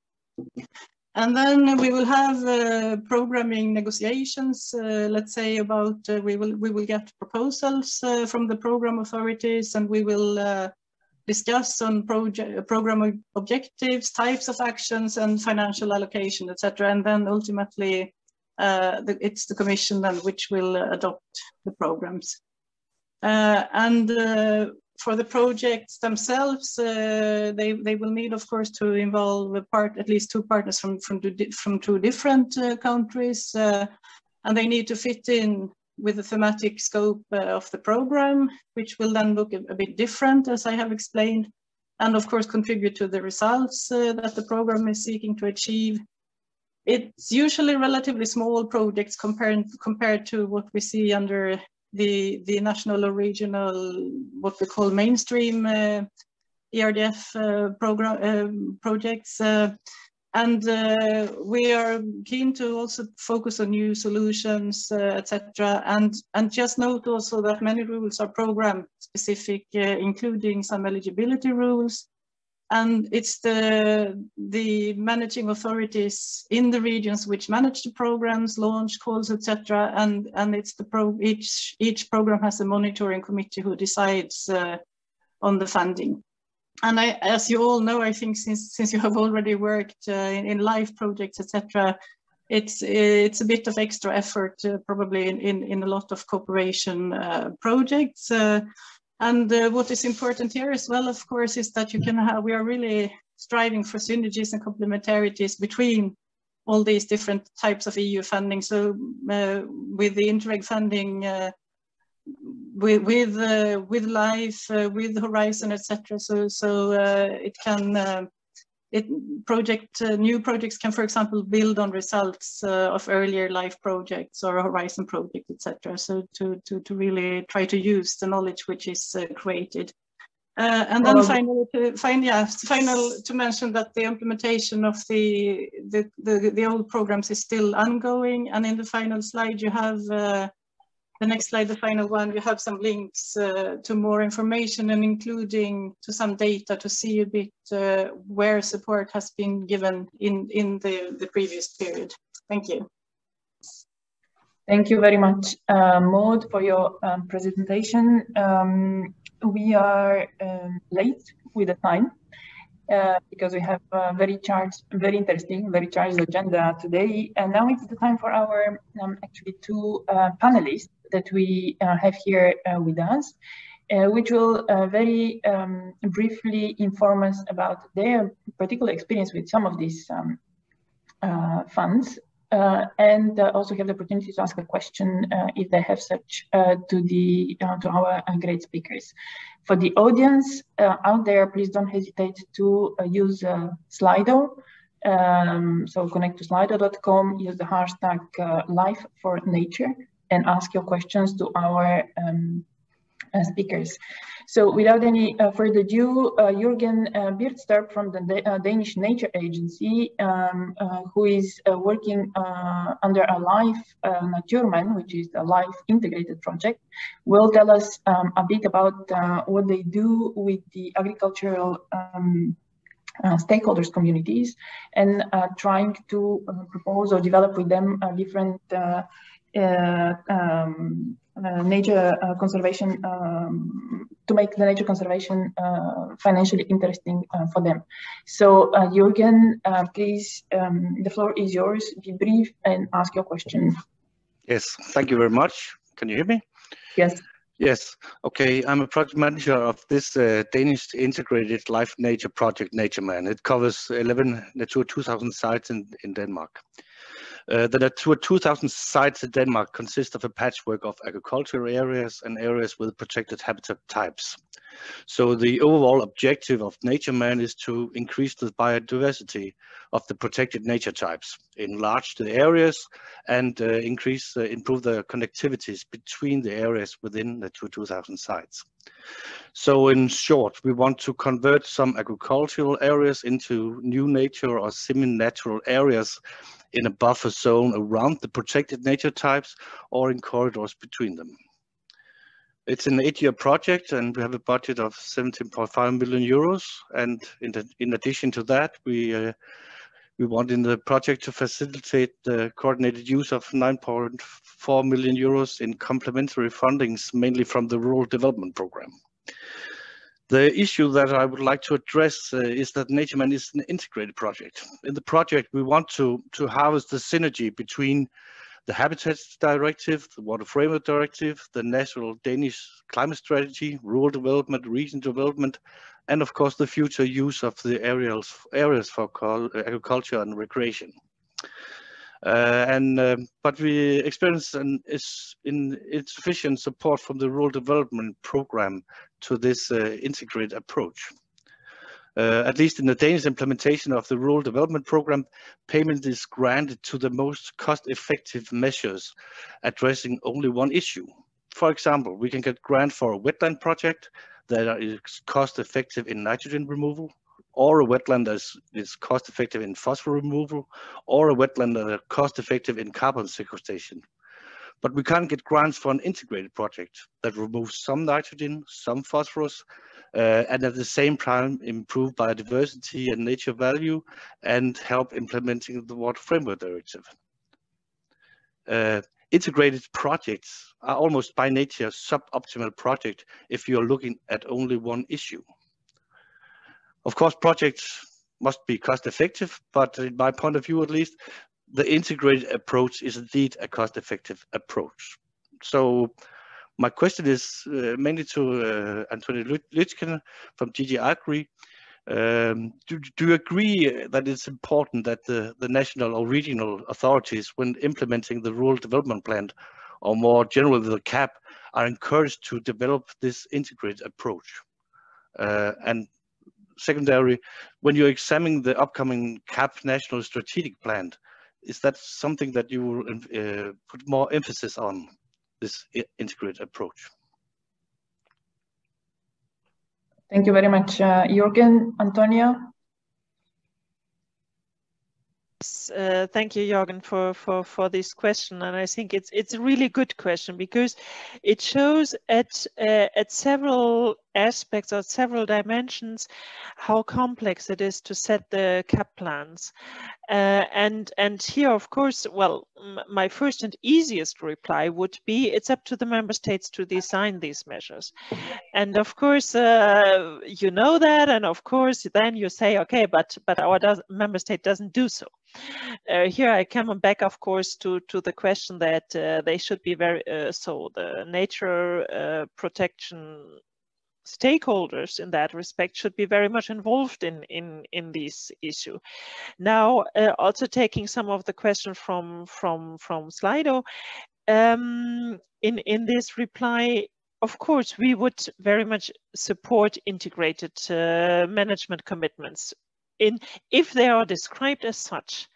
And then we will have uh, programming negotiations, uh, let's say about, uh, we, will, we will get proposals uh, from the program authorities and we will uh, discuss on program objectives, types of actions and financial allocation, etc. And then ultimately uh, the, it's the commission then which will adopt the programs. and for the projects themselves, uh, they, they will need, of course, to involve a part, at least two partners from, from, from two different uh, countries, uh, and they need to fit in with the thematic scope uh, of the program, which will then look a, a, bit different, as I have explained, and of course contribute to the results uh, that the program is seeking to achieve. It's usually relatively small projects compared, compared to what we see under the, the national or regional, what we call mainstream uh, ERDF uh, program uh, projects. Uh, and uh, we are keen to also focus on new solutions, uh, etc. And, and just note also that many rules are program specific, including some eligibility rules and it's the the managing authorities in the regions which manage the programs, launch calls, etc. And and it's the pro each each program has a monitoring committee who decides uh, on the funding. And I, as you all know, I think since since you have already worked uh, in, in LIFE projects, etc., it's it's a bit of extra effort uh, probably in, in, in a lot of cooperation uh, projects. And uh, what is important here as well, of course, is that you can have, we are really striving for synergies and complementarities between all these different types of EU funding. So uh, with the Interreg funding, uh, with with, uh, with LIFE, uh, with Horizon, etc. So so uh, it can it project uh, new projects can, for example, build on results uh, of earlier LIFE projects or a Horizon project, etc. So to, to, to really try to use the knowledge which is uh, created. Uh, and then finally, to, find, yeah, final to mention that the implementation of the, the, the, the old programs is still ongoing. And in the final slide, you have uh, the next slide, the final one, you have some links uh, to more information and including to some data to see a bit uh, where support has been given in, in the, the previous period. Thank you. Thank you very much, uh, Maud, for your um, presentation. Um, we are um, late with the time uh, because we have a very charged, very interesting, very charged agenda today. And now it's the time for our um, actually two uh, panelists that we uh, have here uh, with us, uh, which will very um, briefly inform us about their particular experience with some of these um, funds uh, and uh, also have the opportunity to ask a question uh, if they have such to the to our great speakers. For the audience out there, please don't hesitate to use Slido. Um, so connect to slido.com, use the hashtag life for nature and ask your questions to our um, uh, speakers. So without any uh, further ado, uh, Jürgen uh, from the uh, Danish Nature Agency, um, uh, who is uh, working under a LIFE NatureMan, which is a LIFE integrated project, will tell us um, a bit about what they do with the agricultural um, stakeholders communities and trying to propose or develop with them different um, uh, nature uh, conservation um, to make the nature conservation financially interesting for them. So Jürgen, please, um, the floor is yours. Be brief and ask your question. Yes, thank you very much. Can you hear me? Yes. Yes, okay. I'm a project manager of this uh, Danish integrated LIFE nature project, NatureMan. It covers 11 Natura 2000 sites in, in Denmark. Uh, the Natura 2000 sites in Denmark consist of a patchwork of agricultural areas and areas with protected habitat types. So the overall objective of NatureMan is to increase the biodiversity of the protected nature types, enlarge the areas and uh, increase, uh, improve the connectivities between the areas within the 2000 sites. So in short, we want to convert some agricultural areas into new nature or semi-natural areas in a buffer zone around the protected nature types or in corridors between them. It's an eight-year project, and we have a budget of 17.5 million euros. And in, the, in addition to that, we uh, we want in the project to facilitate the coordinated use of 9.4 million euros in complementary fundings, mainly from the Rural Development Program. The issue that I would like to address uh, is that NatureMan is an integrated project. In the project, we want to, to harvest the synergy between the Habitats Directive, the Water Framework Directive, the National Danish Climate Strategy, Rural Development, Region Development, and of course the future use of the areas, areas for agriculture and recreation. Uh, and uh, but we experience an is in insufficient support from the rural development program to this uh, integrated approach. Uh, at least in the Danish implementation of the rural development program, payment is granted to the most cost-effective measures addressing only one issue. For example, we can get grant for a wetland project that is cost-effective in nitrogen removal, or a wetland that is, is cost-effective in phosphorus removal, or a wetland that is cost-effective in carbon sequestration. But we can't get grants for an integrated project that removes some nitrogen, some phosphorus, uh, and at the same time improve biodiversity and nature value and help implementing the Water Framework Directive. Uh, integrated projects are almost by nature suboptimal project if you're looking at only one issue. Of course, projects must be cost effective, but in my point of view at least, the integrated approach is indeed a cost effective approach. So my question is uh, mainly to uh, Antonio from DG Agri. Um, do, do, you agree that it's important that the, the national or regional authorities, when implementing the rural development plan, or more generally the CAP, are encouraged to develop this integrated approach? Uh, and secondary, when you're examining the upcoming CAP national strategic plan, is that something that you will uh, put more emphasis on? this integrated approach. Thank you very much, uh, Jürgen. Antonia? Uh, thank you, Jorgen, for, for, for this question. And I think it's it's a really good question because it shows at uh, at several aspects or several dimensions how complex it is to set the cap plans. Uh, and and here, of course, well, my first and easiest reply would be it's up to the member states to design these measures. And of course, uh, you know that, and of course, then you say, okay, but but our member state doesn't do so. Uh, here I come back, of course, to to the question that uh, they should be very uh, so the nature uh, protection stakeholders in that respect should be very much involved in in in this issue. Now uh, also taking some of the questions from from from slido um, in in this reply of course we would very much support integrated uh, management commitments in if they are described as such.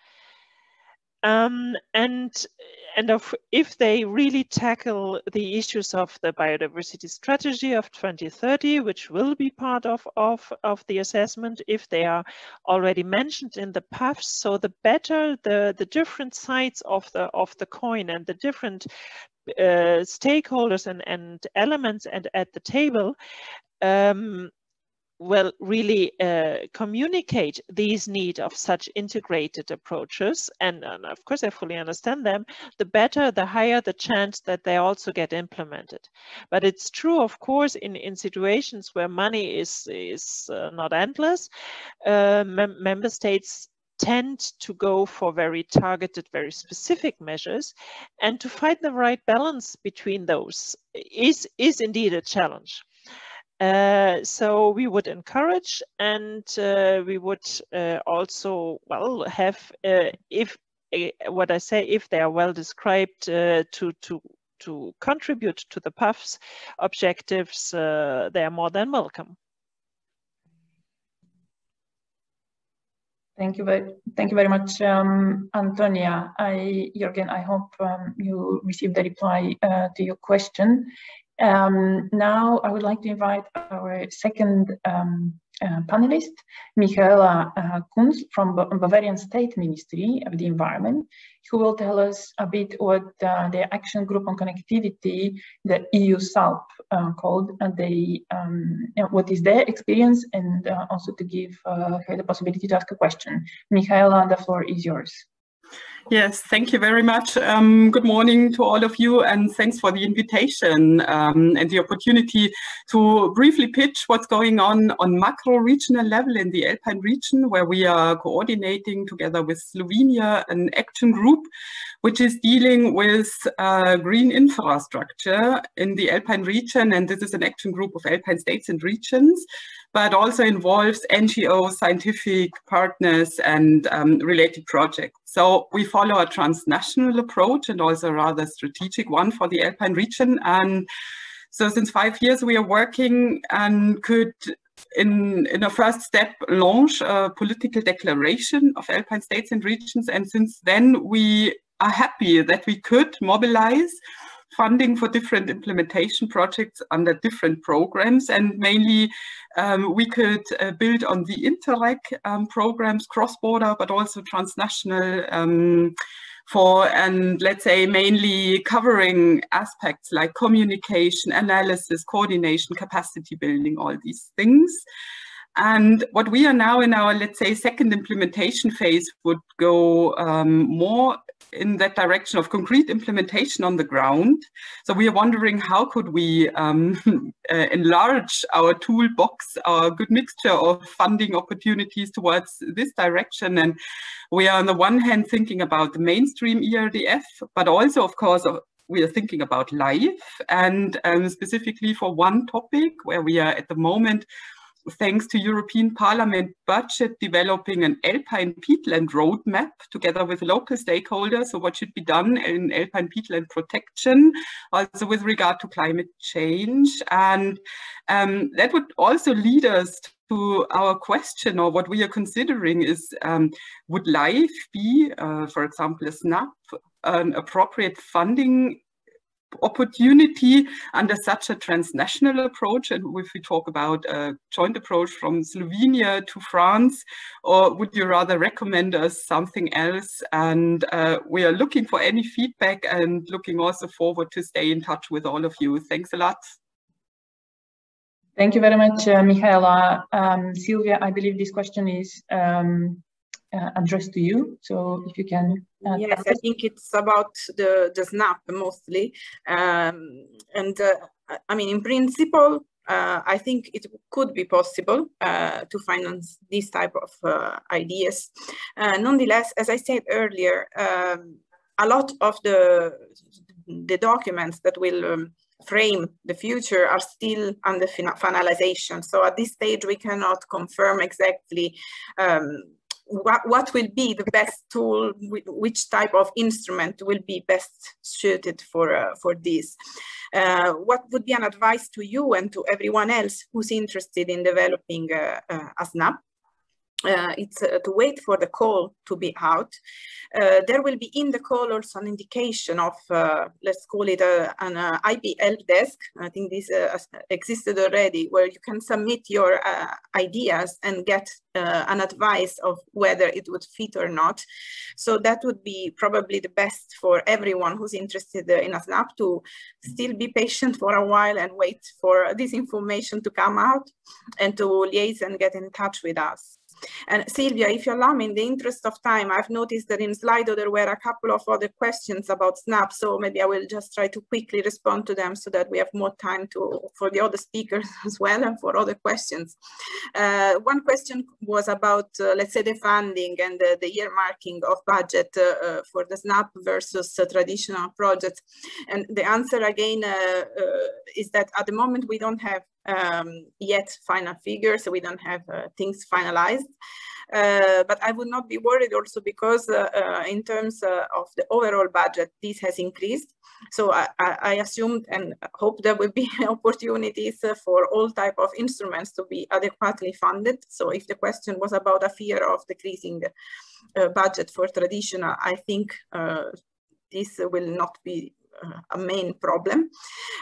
Um, and and of, if they really tackle the issues of the biodiversity strategy of 2030, which will be part of, of, of the assessment, if they are already mentioned in the PAFs, so the better the, the different sides of the, of the coin and the different uh, stakeholders and, and elements and at the table, um, well really uh, communicate these need of such integrated approaches. And, and, of course i fully understand them. The better the higher the chance that they also get implemented. But it's true of course in in situations where money is is uh, not endless uh, mem member states tend to go for very targeted, very specific measures, and to find the right balance between those is, is indeed a challenge. Uh, so we would encourage and uh, we would uh, also, well, have, uh, if uh, what I say, if they are well described uh, to, to, to contribute to the PAF's objectives, they are more than welcome. Thank you very, thank you very much, um, Antonia. I, Jürgen, I hope um, you received a reply uh, to your question. Um, now I would like to invite our second um, uh, panelist, Michaela uh, Kunz from Bavarian State Ministry of the Environment, who will tell us a bit what uh, the Action Group on Connectivity, the EUSALP uh, called, and they, um, what is their experience, and uh, also to give uh, her the possibility to ask a question. Michaela, the floor is yours. Yes, thank you very much. Um, good morning to all of you and thanks for the invitation um, and the opportunity to briefly pitch what's going on on macro regional level in the Alpine region where we are coordinating together with Slovenia an action group which is dealing with uh, green infrastructure in the Alpine region and this is an action group of Alpine states and regions but also involves NGOs, scientific partners, and um, related projects. So we follow a transnational approach and also a rather strategic one for the Alpine region. And so since five years, we are working and could in, in a first step launch a political declaration of Alpine states and regions. And since then, we are happy that we could mobilize funding for different implementation projects under different programs. And mainly um, we could uh, build on the Interreg um, programs, cross-border, but also transnational um, for, and let's say mainly covering aspects like communication, analysis, coordination, capacity building, all these things. And what we are now in our, let's say, second implementation phase would go um, more in that direction of concrete implementation on the ground. So we are wondering how could we um, [LAUGHS] uh, enlarge our toolbox, our good mixture of funding opportunities towards this direction. And we are on the one hand thinking about the mainstream ERDF, but also, of course, we are thinking about LIFE and um, specifically for one topic where we are at the moment thanks to European Parliament budget developing an alpine peatland roadmap together with local stakeholders. So what should be done in alpine peatland protection, also with regard to climate change. And um, that would also lead us to our question or what we are considering is, um, would LIFE be, uh, for example, a SNAP, an appropriate funding opportunity under such a transnational approach and if we talk about a joint approach from Slovenia to France or would you rather recommend us something else and uh, we are looking for any feedback and looking also forward to stay in touch with all of you. Thanks a lot. Thank you very much, uh, Michaela. Um, Sylvia, I believe this question is um, uh, addressed to you. So if you can. Uh, yes, I think it's about the, the SNAP mostly. Um, and uh, I mean, in principle, uh, I think it could be possible uh, to finance these type of uh, ideas. nonetheless, as I said earlier, um, a lot of the, the documents that will um, frame the future are still under finalization. So at this stage, we cannot confirm exactly um, what, what will be the best tool, which type of instrument will be best suited for, uh, for this. Uh, what would be an advice to you and to everyone else who's interested in developing uh, uh a SNAP? Uh, it's uh, to wait for the call to be out. Uh, there will be in the call also an indication of, uh, let's call it a, an uh, IP help desk. I think this uh, existed already, where you can submit your ideas and get an advice of whether it would fit or not. So that would be probably the best for everyone who's interested in a SNAP to still be patient for a while and wait for this information to come out and to liaise and get in touch with us. And Sylvia, if you allow me, in the interest of time, I've noticed that in Slido there were a couple of other questions about SNAP, so maybe I will just try to quickly respond to them so that we have more time to for the other speakers [LAUGHS] as well and for other questions. Uh, one question was about, uh, let's say, the funding and the, the earmarking of budget uh, uh for the SNAP versus uh, traditional projects. And the answer again uh, is that at the moment we don't have um, yet final figures, so we don't have things finalized. Uh, but I would not be worried also because uh, uh, in terms of the overall budget, this has increased. So I, I assumed and hope there will be [LAUGHS] opportunities for all type of instruments to be adequately funded. So if the question was about a fear of decreasing the budget for traditional, I think this will not be uh, a main problem.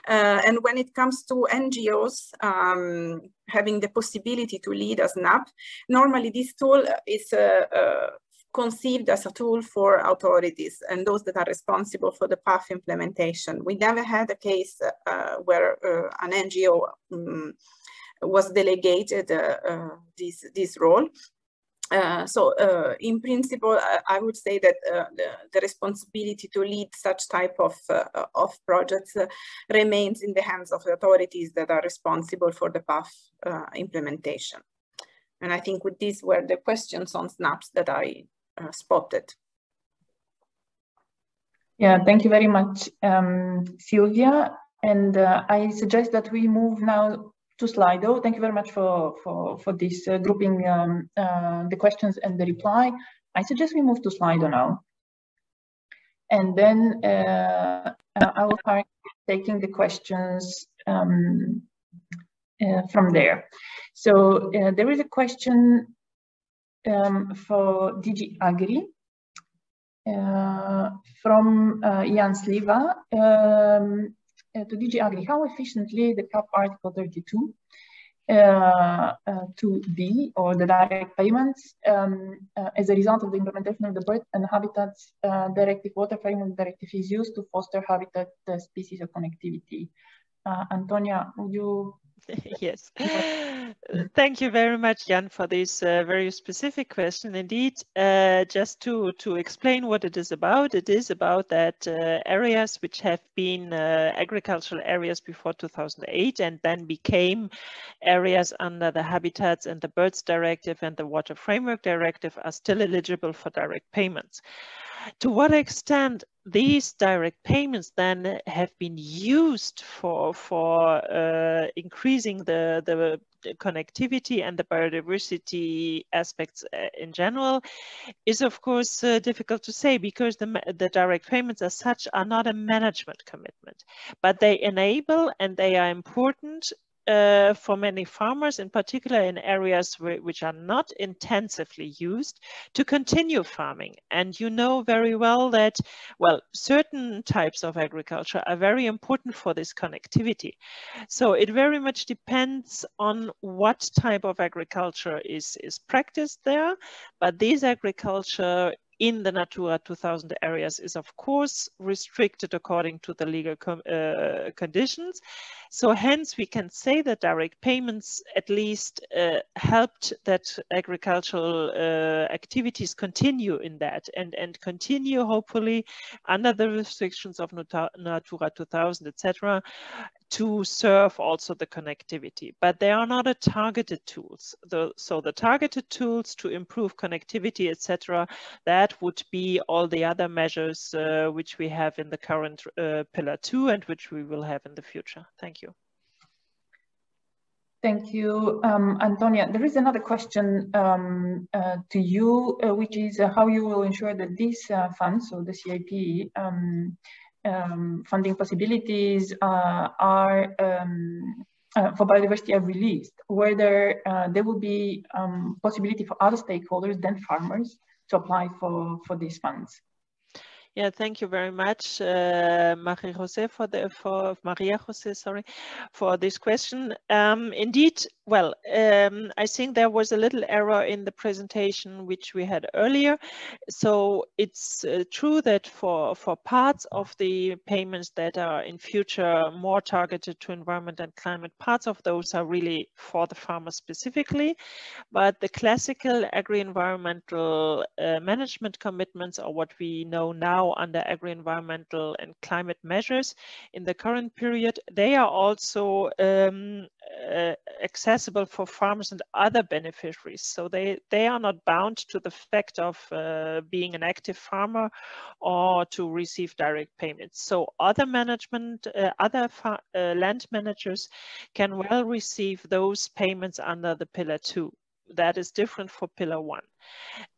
Uh, and when it comes to NGOs um, having the possibility to lead a SNAP, normally this tool is uh, uh, conceived as a tool for authorities and those that are responsible for the PAF implementation. We never had a case uh, where uh, an NGO um, was delegated this, this role. Uh, so uh, in principle, I, I, would say that uh, the, the, responsibility to lead such type of, uh, of projects uh, remains in the hands of the authorities that are responsible for the PAF implementation. And I think with these were the questions on SNAPs that I spotted. Yeah, thank you very much, um, Sylvia. And I suggest that we move now to Slido. Thank you very much for, for, for this uh, grouping um, uh, the questions and the reply. I suggest we move to Slido now. And then uh, uh I will start taking the questions um, uh, from there. So uh, there is a question um, for DG Agri from Jan Sliva. Uh, to DG Agri how efficiently the CAP Article 32 uh, uh, to be or the direct payments um, as a result of the implementation of the bird and habitats directive water framework directive is used to foster habitat species of connectivity. Antonia, would you [LAUGHS] yes. Thank you very much, Jan, for this uh, very specific question. Indeed, uh, just to, to explain what it is about, it is about that uh, areas which have been uh, agricultural areas before 2008 and then became areas under the Habitats and the Birds Directive and the Water Framework Directive are still eligible for direct payments to what extent these direct payments then have been used for for uh, increasing the, the, connectivity and the biodiversity aspects uh, in general is of course uh, difficult to say because the, the direct payments as such are not a management commitment but they enable and they are important uh, for many farmers, in particular in areas which are not intensively used, to continue farming. And you know very well that, well, certain types of agriculture are very important for this connectivity. So it very much depends on what type of agriculture is, is practiced there. But this agriculture in the Natura 2000 areas is of course restricted according to the legal uh, conditions. So hence we can say that direct payments at least uh, helped that agricultural uh, activities continue in that and, and continue hopefully under the restrictions of Natura 2000, etc to serve also the connectivity, but they are not a targeted tools. The, so the targeted tools to improve connectivity, etc., that would be all the other measures uh, which we have in the current uh, pillar two and which we will have in the future. Thank you. Thank you, um, Antonia. There is another question um, uh, to you, uh, which is uh, how you will ensure that these uh, funds, so the CAP, um, um, funding possibilities uh, are um, uh, for biodiversity are released, whether uh, there will be um, possibility for other stakeholders than farmers to apply for, for these funds. Yeah, thank you very much, uh, Maria Jose, for the for Maria Jose, sorry, for this question. Um, indeed, well, um, I think there was a little error in the presentation which we had earlier. So it's uh, true that for, for parts of the payments that are in future more targeted to environment and climate, parts of those are really for the farmer specifically. But the classical agri-environmental uh, management commitments are what we know now under agri-environmental and climate measures in the current period, they are also um, uh, accessible for farmers and other beneficiaries. So they, they are not bound to the fact of uh, being an active farmer or to receive direct payments. So other management, uh, other uh, land managers can well receive those payments under the pillar two that is different for pillar one.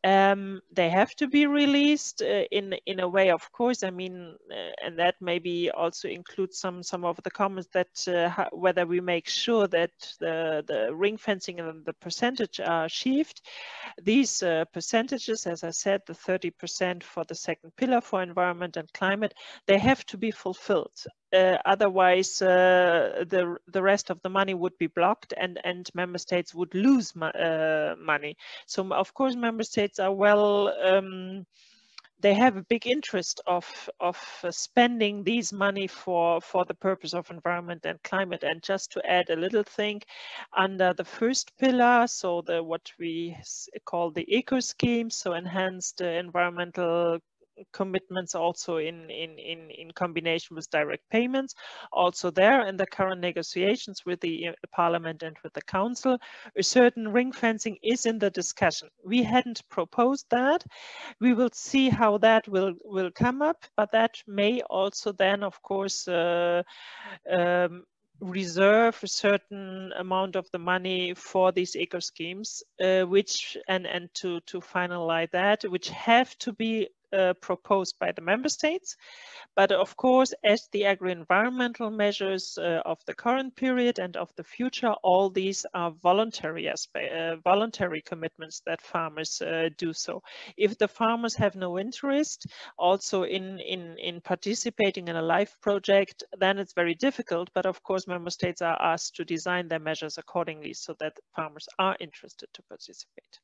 Um, they have to be released uh, in in a way, of course. I mean, uh, and that maybe also includes some some of the comments that uh, whether we make sure that the the ring fencing and the percentage are achieved. These uh, percentages, as I said, the 30% for the second pillar for environment and climate, they have to be fulfilled. Uh, otherwise uh, the the rest of the money would be blocked and and member states would lose mo uh, money. So of course member states are well um, they have a big interest of of spending these money for for the purpose of environment and climate. And just to add a little thing under the first pillar so the what we call the eco scheme so enhanced uh, environmental commitments also in, in, in, in combination with direct payments. Also there in the current negotiations with the uh, Parliament and with the Council, a certain ring fencing is in the discussion. We hadn't proposed that. We will see how that will, will come up, but that may also then, of course, uh, um, reserve a certain amount of the money for these eco schemes uh, which and and to to finalize that which have to be uh, proposed by the member states. But of course, as the agri-environmental measures uh, of the current period and of the future, all these are voluntary uh, voluntary commitments that farmers uh, do so. If the farmers have no interest also in, in, in participating in a LIFE project, then it's very difficult. But of course, member states are asked to design their measures accordingly so that farmers are interested to participate.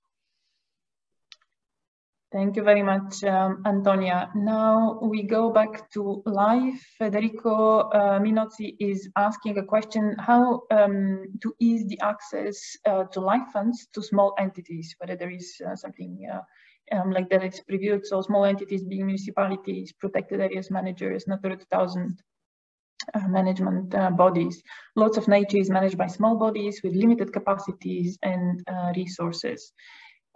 Thank you very much, um, Antonia. Now we go back to live. Federico uh, Minozzi is asking a question, how um, to ease the access uh, to LIFE funds to small entities, whether there is uh, something uh, um, like that it's previewed. So small entities being municipalities, protected areas managers, Natura 2000 uh, management uh, bodies. Lots of nature is managed by small bodies with limited capacities and resources.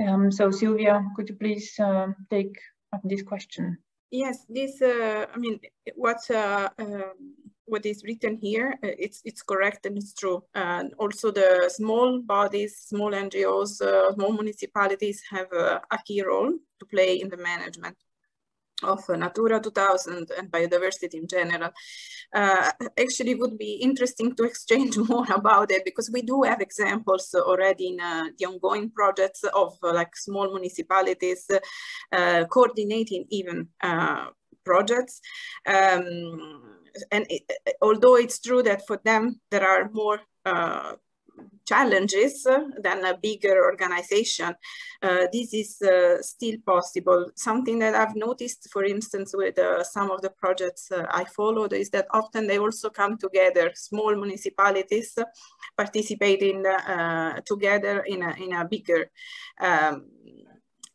Um, so Sylvia, could you please uh, take up this question? Yes, this, uh, I mean, what, uh, um, what is written here, uh, it's, it's correct and it's true. And also the small bodies, small NGOs, uh, small municipalities have a, a key role to play in the management of Natura 2000 and biodiversity in general. Uh, actually would be interesting to [LAUGHS] exchange more about it because we do have examples already in uh, the ongoing projects of uh, like small municipalities uh, coordinating even uh, projects. Um, and it, although it's true that for them there are more uh, challenges than a bigger organization. Uh, this is uh, still possible. Something that I've noticed, for instance, with uh, some of the projects uh, I followed is that often they also come together, small municipalities participating uh, together in a, in a bigger um,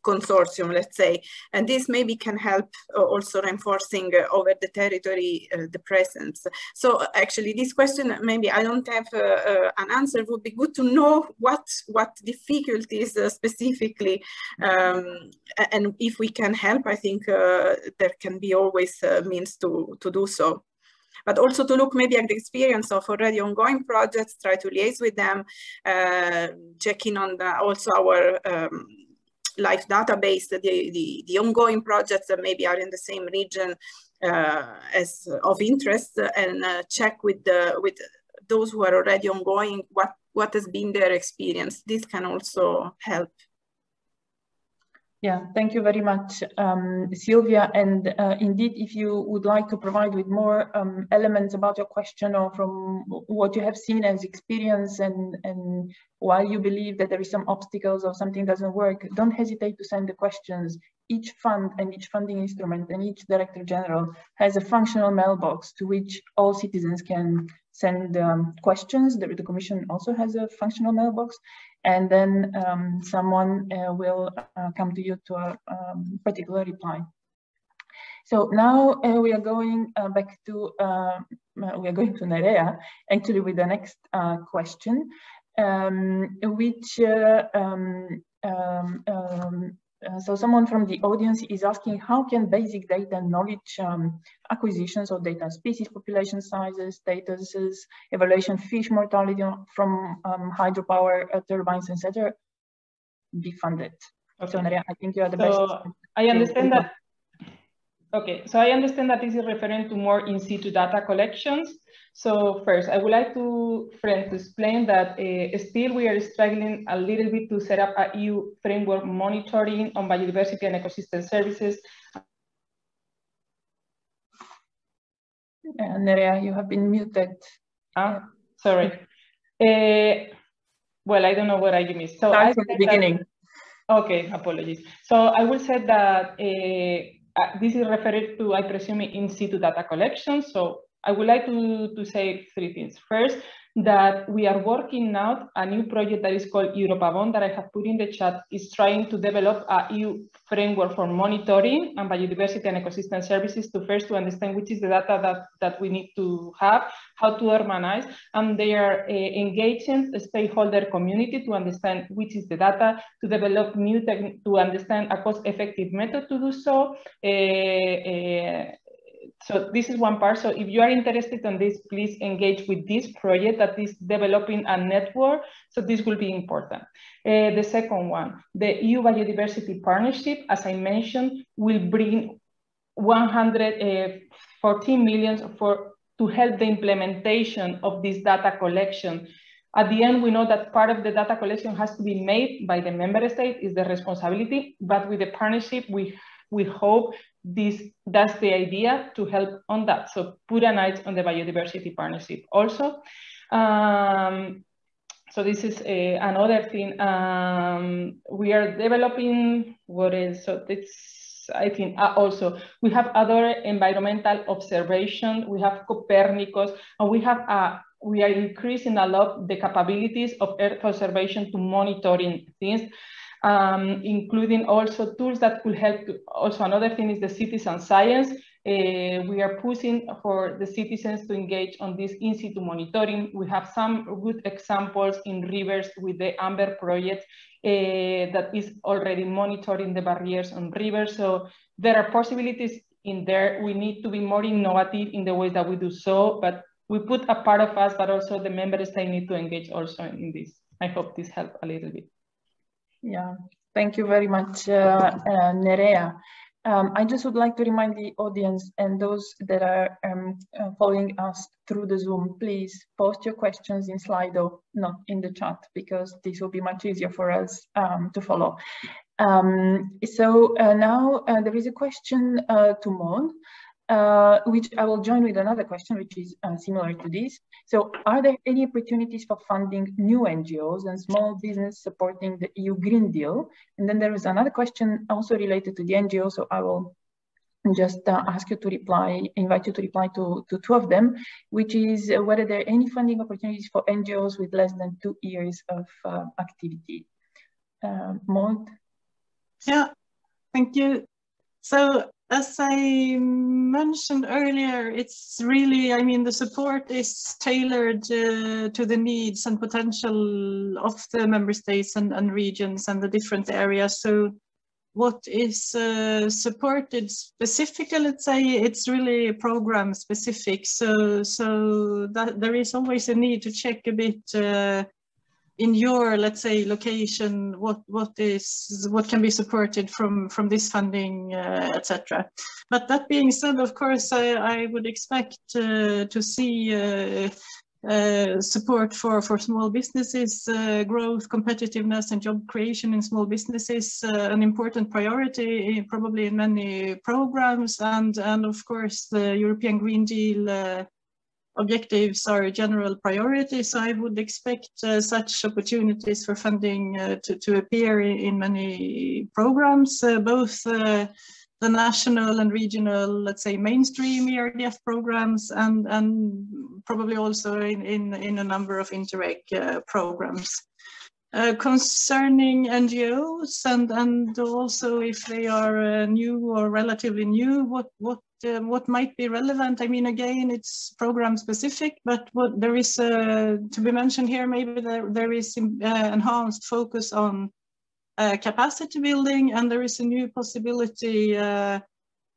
consortium, let's say. And this maybe can help uh, also reinforcing uh, over the territory uh, the presence. So actually this question, maybe I don't have an answer, it would be good to know what, what difficulties specifically, um, and if we can help, I think there can be always means to, to do so but also to look maybe at the experience of already ongoing projects, try to liaise with them, uh, checking on the, also our um, LIFE database, the, the, the ongoing projects that maybe are in the same region uh, as of interest and uh, check with the with those who are already ongoing what what has been their experience. This can also help. Yeah, thank you very much, um, Sylvia. And uh, indeed, if you would like to provide with more um, elements about your question or from what you have seen as experience and, and why you believe that there is some obstacles or something doesn't work, don't hesitate to send the questions. Each fund and each funding instrument and each Director General has a functional mailbox to which all citizens can send um, questions. The, the, Commission also has a functional mailbox and then um, someone uh, will uh, come to you to a um, particular reply. So now uh, we are going uh, back to, uh, we are going to Nerea, actually with the next uh, question, um, which um, um, uh, so someone from the audience is asking how can basic data knowledge um, acquisitions of data species, population sizes, statuses, evaluation fish mortality from um, hydropower uh, turbines, etc., be funded? Okay. So Nerea, I think you are the so best. I understand that. Okay, so I understand that this is referring to more in situ data collections. So first, I would like to, friend, to explain that uh, still we are struggling a little bit to set up a EU framework monitoring on biodiversity and ecosystem services. Nerea, you have been muted. Ah, sorry. Uh, well, I don't know what I missed. So Start I from the beginning. That, okay, apologies. So I will say that uh, Uh, this is referred to, I presume, in situ data collection. So I would like to, to say three things. First, that we are working now, a new project that is called EuropaBON that I have put in the chat is trying to develop a EU framework for monitoring and biodiversity and ecosystem services to first to understand which is the data that, that we need to have, how to harmonize, and they are uh, engaging the stakeholder community to understand which is the data, to develop new, to understand a cost-effective method to do so, uh, uh, so this is one part. So if you are interested in this, please engage with this project that is developing a network. So this will be important. Uh, the second one, the EU Biodiversity Partnership, as I mentioned, will bring 114 uh, for to help the implementation of this data collection. At the end, we know that part of the data collection has to be made by the member state is the responsibility, but with the partnership, we we hope this that's the idea to help on that. So put an eye on the biodiversity partnership also. Um, so this is a, another thing. Um, we are developing what is so it's I think uh, also we have other environmental observation. We have Copernicus, and we have uh, we are increasing a lot the capabilities of Earth observation to monitoring things um, including also tools that could help. Also, another thing is the citizen science. Uh, we are pushing for the citizens to engage on this in situ monitoring. We have some good examples in rivers with the AMBER project uh, that is already monitoring the barriers on rivers. So there are possibilities in there. We need to be more innovative in the ways that we do so, but we put a part of us, but also the member states need to engage also in this. I hope this helped a little bit. Yeah, thank you very much, uh, uh, Nerea. Um, I just would like to remind the audience and those that are um, uh, following us through the Zoom, please post your questions in Slido, not in the chat, because this will be much easier for us um, to follow. Um, so uh, now uh, there is a question uh, to Maud uh, which I will join with another question, which is uh, similar to this. So are there any opportunities for funding new NGOs and small business supporting the EU Green Deal? And then there is another question also related to the NGO, so I will just uh, ask you to reply, invite you to reply to, to two of them, which is uh, whether there are any funding opportunities for NGOs with less than two years of uh, activity. Uh, Maud? Yeah, thank you. So as I mentioned earlier, it's really, I mean, the support is tailored uh, to the needs and potential of the member states and, and regions and the different areas. So what is uh, supported specifically, let's say, it's really program specific. So, so that there is always a need to check a bit uh, in your let's say location what what is what can be supported from from this funding uh, etc but that being said of course i, I would expect uh, to see uh, uh, support for, for small businesses, uh, growth, competitiveness and job creation in small businesses, uh, an important priority in, probably in many programs. And, and of course the European Green Deal uh, objectives are a general priority. So I would expect uh, such opportunities for funding to, to appear in, in many programs, both the national and regional, let's say, mainstream ERDF programs and, and probably also in, in, in a number of Interreg uh, programs. Uh, concerning NGOs and, and also if they are uh, new or relatively new, what, what, uh, what might be relevant? I mean, again, it's program specific, but what there is to be mentioned here, maybe there, there is uh, enhanced focus on capacity building and there is a new possibility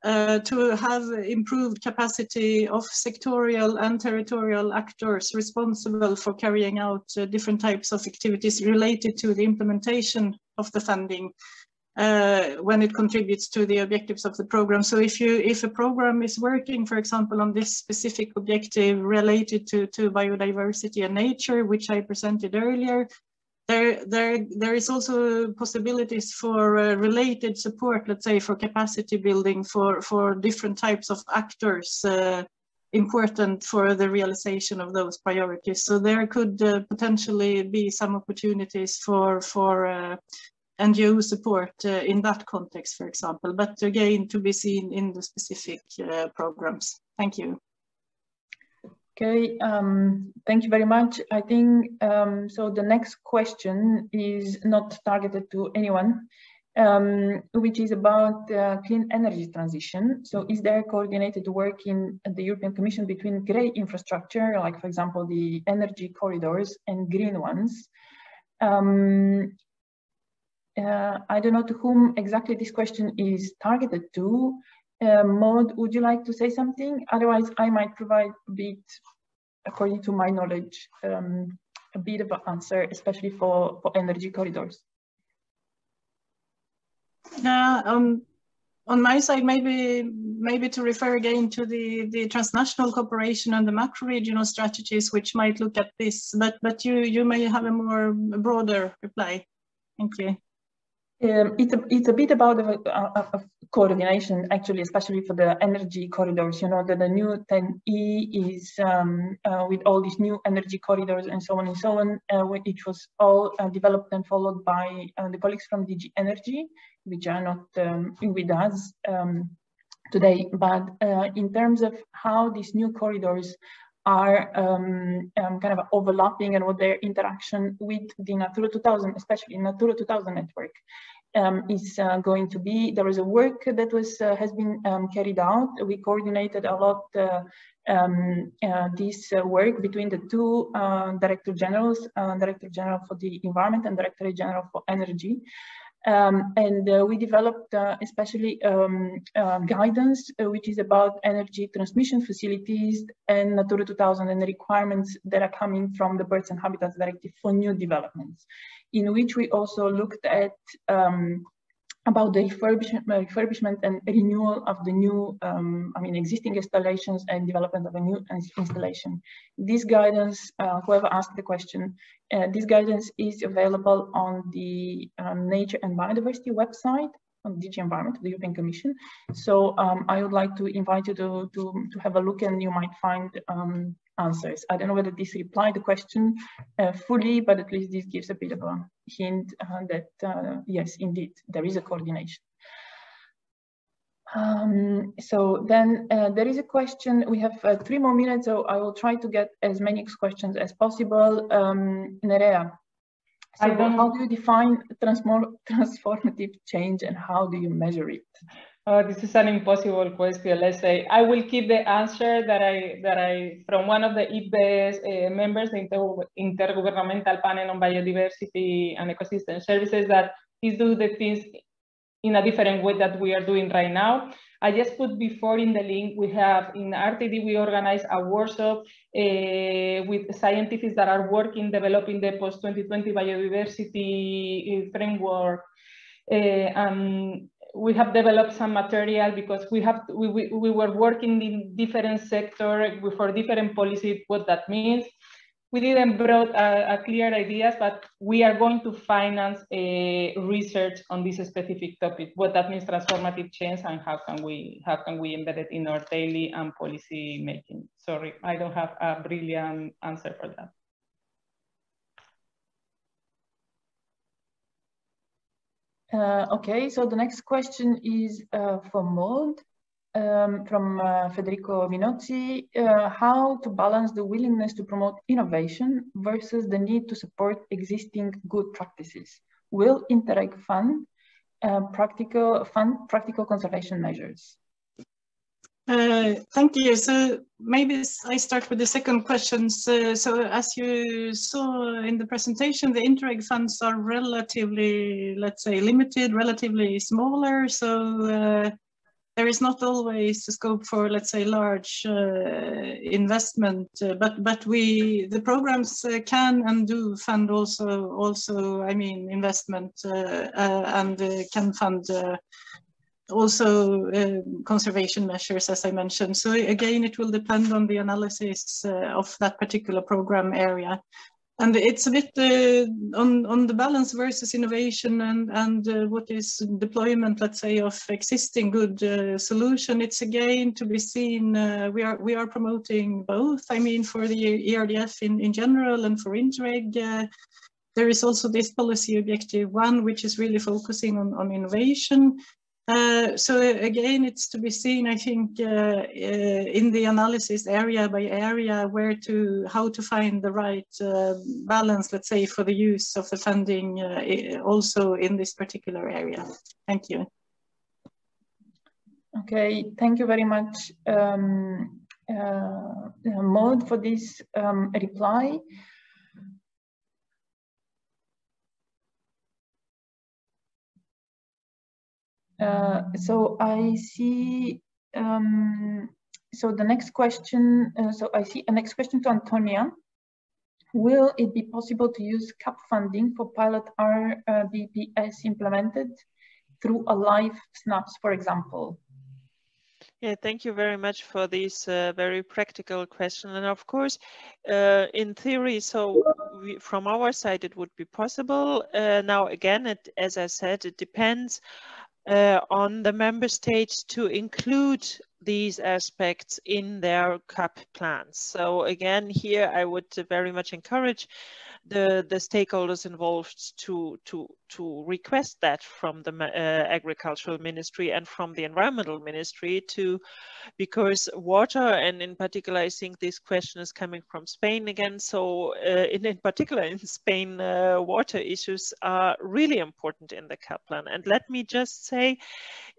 uh, to have improved capacity of sectorial and territorial actors responsible for carrying out uh, different types of activities related to the implementation of the funding uh, when it contributes to the objectives of the program. So if you if a program is working, for example, on this specific objective related to, to biodiversity and nature, which I presented earlier, there, there, there is also possibilities for uh, related support, let's say, for capacity building for, for different types of actors uh, important for the realization of those priorities. So there could uh, potentially be some opportunities for, for uh, NGO support uh, in that context, for example, but again, to be seen in the specific uh, programs. Thank you. Okay, um, thank you very much. I think, um, so the next question is not targeted to anyone, um, which is about uh, clean energy transition. So is there coordinated work in the European Commission between grey infrastructure, like for example, the energy corridors and green ones? Um, uh, I don't know to whom exactly this question is targeted to, uh, Maud, would you like to say something? Otherwise, I might provide a bit, according to my knowledge, um, a bit of an answer, especially for, for energy corridors. Yeah, um, on my side, maybe maybe to refer again to the, the transnational cooperation and the macro-regional strategies, which might look at this, but but you you may have a more broader reply. Thank you. Um, it's a it's a bit about a, a, a, coordination actually, especially for the energy corridors. You know that the new TEN-E is um, uh, with all these new energy corridors and so on and so on, uh, was all uh, developed and followed by uh, the colleagues from DG Energy, which are not um, with us um, today. But uh, in terms of how these new corridors are um, um, kind of overlapping and what their interaction with the Natura 2000, especially Natura 2000 network, um, is uh, going to be. There is a work that was uh, has been um, carried out. We coordinated a lot uh, um, uh, this uh, work between the two uh, director generals, Director General for the Environment and Director General for Energy. Um, and uh, we developed uh, especially um, uh, guidance, which is about energy transmission facilities and Natura 2000 and the requirements that are coming from the Birds and Habitats Directive for new developments, in which we also looked at um, about the refurbishment, refurbishment, and renewal of the new, um, I mean, existing installations and development of a new installation. This guidance, uh, whoever asked the question, uh, this guidance is available on the um, Nature and Biodiversity website on DG Environment, the European Commission. So um, I would like to invite you to, to, to have a look and you might find um, answers. I don't know whether this replied the question uh, fully, but at least this gives a bit of a hint uh, that uh, yes, indeed, there is a coordination. Um, so then uh, there is a question, we have uh, three more minutes, so I will try to get as many questions as possible. Um, Nerea, so how do you define transform [LAUGHS] transformative change and how do you measure it? Uh, this is an impossible question. Let's say I will keep the answer that I that I from one of the IPBES uh, members, the Inter Intergovernmental Panel on Biodiversity and Ecosystem Services, that is do the things in a different way that we are doing right now. I just put before in the link, we have in RTD, we organize a workshop uh, with scientists that are working developing the post-2020 biodiversity framework. Uh, and we have developed some material because we have we, we, we were working in different sector for different policies what that means we didn't brought a, a, clear ideas, but we are going to finance a research on this specific topic, what that means transformative change and how can we how can we embed it in our daily and policy making. Sorry, I don't have a brilliant answer for that. Uh, okay, so the next question is uh, for Maud um, from uh, Federico Minozzi, uh, how to balance the willingness to promote innovation versus the need to support existing good practices. Will Interreg fund uh, practical fund practical conservation measures? Uh, thank you. So maybe I start with the second question. So, so, as you saw in the presentation, the Interreg funds are relatively, let's say, limited, relatively smaller. So uh, there is not always a scope for, let's say, large uh, investment, uh, but but we the programs uh, can and do fund also also I mean investment uh, and can fund also conservation measures as I mentioned. So again, it will depend on the analysis of that particular program area. And it's a bit uh, on on the balance versus innovation and and uh, what is deployment let's say of existing good uh, solution. It's again to be seen uh, we are we are promoting both i mean for the ERDF in in general and for Interreg uh, there is also this policy objective one which is really focusing on on innovation uh, so again, it's to be seen, I think, uh, uh, in the analysis area by area, where to, how to find the right uh, balance, let's say, for the use of the funding uh, also in this particular area. Thank you. Okay, thank you very much, um, Maud, for this um, reply. Uh, so I see, um, so the next question, uh, so I see a next question to Antonia. Will it be possible to use CAP funding for pilot RBPS implemented through a LIFE SNAPS, for example? Yeah, thank you very much for this uh, very practical question. And of course, uh, in theory, so we, from our side, it would be possible. Uh, now, again, it, as I said, it depends uh, on the member states to include these aspects in their CAP plans. So again, here I would very much encourage the, the stakeholders involved to, to, to request that from the uh, agricultural ministry and from the environmental ministry to, because water, and in particular, I think this question is coming from Spain again. So uh, in, in particular in Spain, uh, water issues are really important in the CAP plan. And let me just say,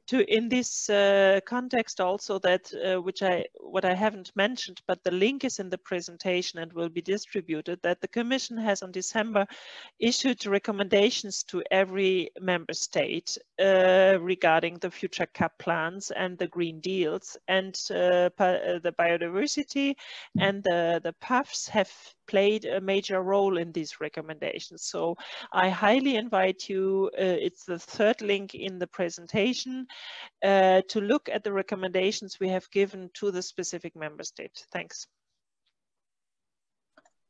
to in this uh, context also that uh, which I what I haven't mentioned, but the link is in the presentation and will be distributed that the Commission has on December issued recommendations to every member state uh, regarding the future CAP plans and the green deals. And uh, uh, the biodiversity and the, the PAFs have played a major role in these recommendations. So I highly invite you, uh, it's the third link in the presentation, uh, to look at the recommendations we have given to the specific member state. Thanks.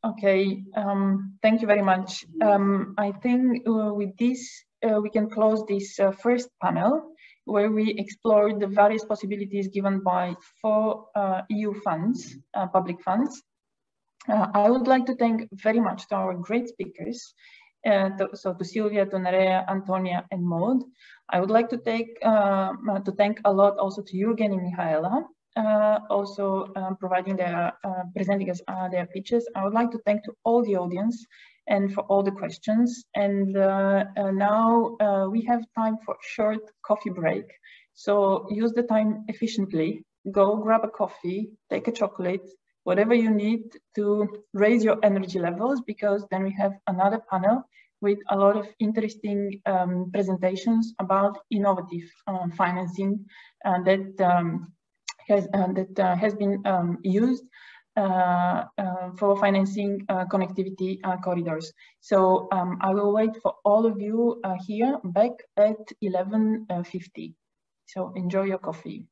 Okay, um, thank you very much. Um, I think uh, with this, uh, we can close this uh, first panel where we explored the various possibilities given by four uh, EU funds, public funds, uh, I would like to thank very much to our great speakers, uh, to, so to Silvia, to Nerea, Antonia, and Maud. I would like to take uh, to thank a lot also to Jürgen and Michaela, uh, also um, providing their uh, presenting us uh, their pitches. I would like to thank to all the audience and for all the questions. And now we have time for short coffee break. So use the time efficiently. Go grab a coffee, take a chocolate, whatever you need to raise your energy levels because then we have another panel with a lot of interesting um, presentations about innovative um, financing uh, that um, has uh, that uh, has been um, used uh, uh, for financing uh, connectivity corridors. So um, I will wait for all of you here back at 11.50. So enjoy your coffee.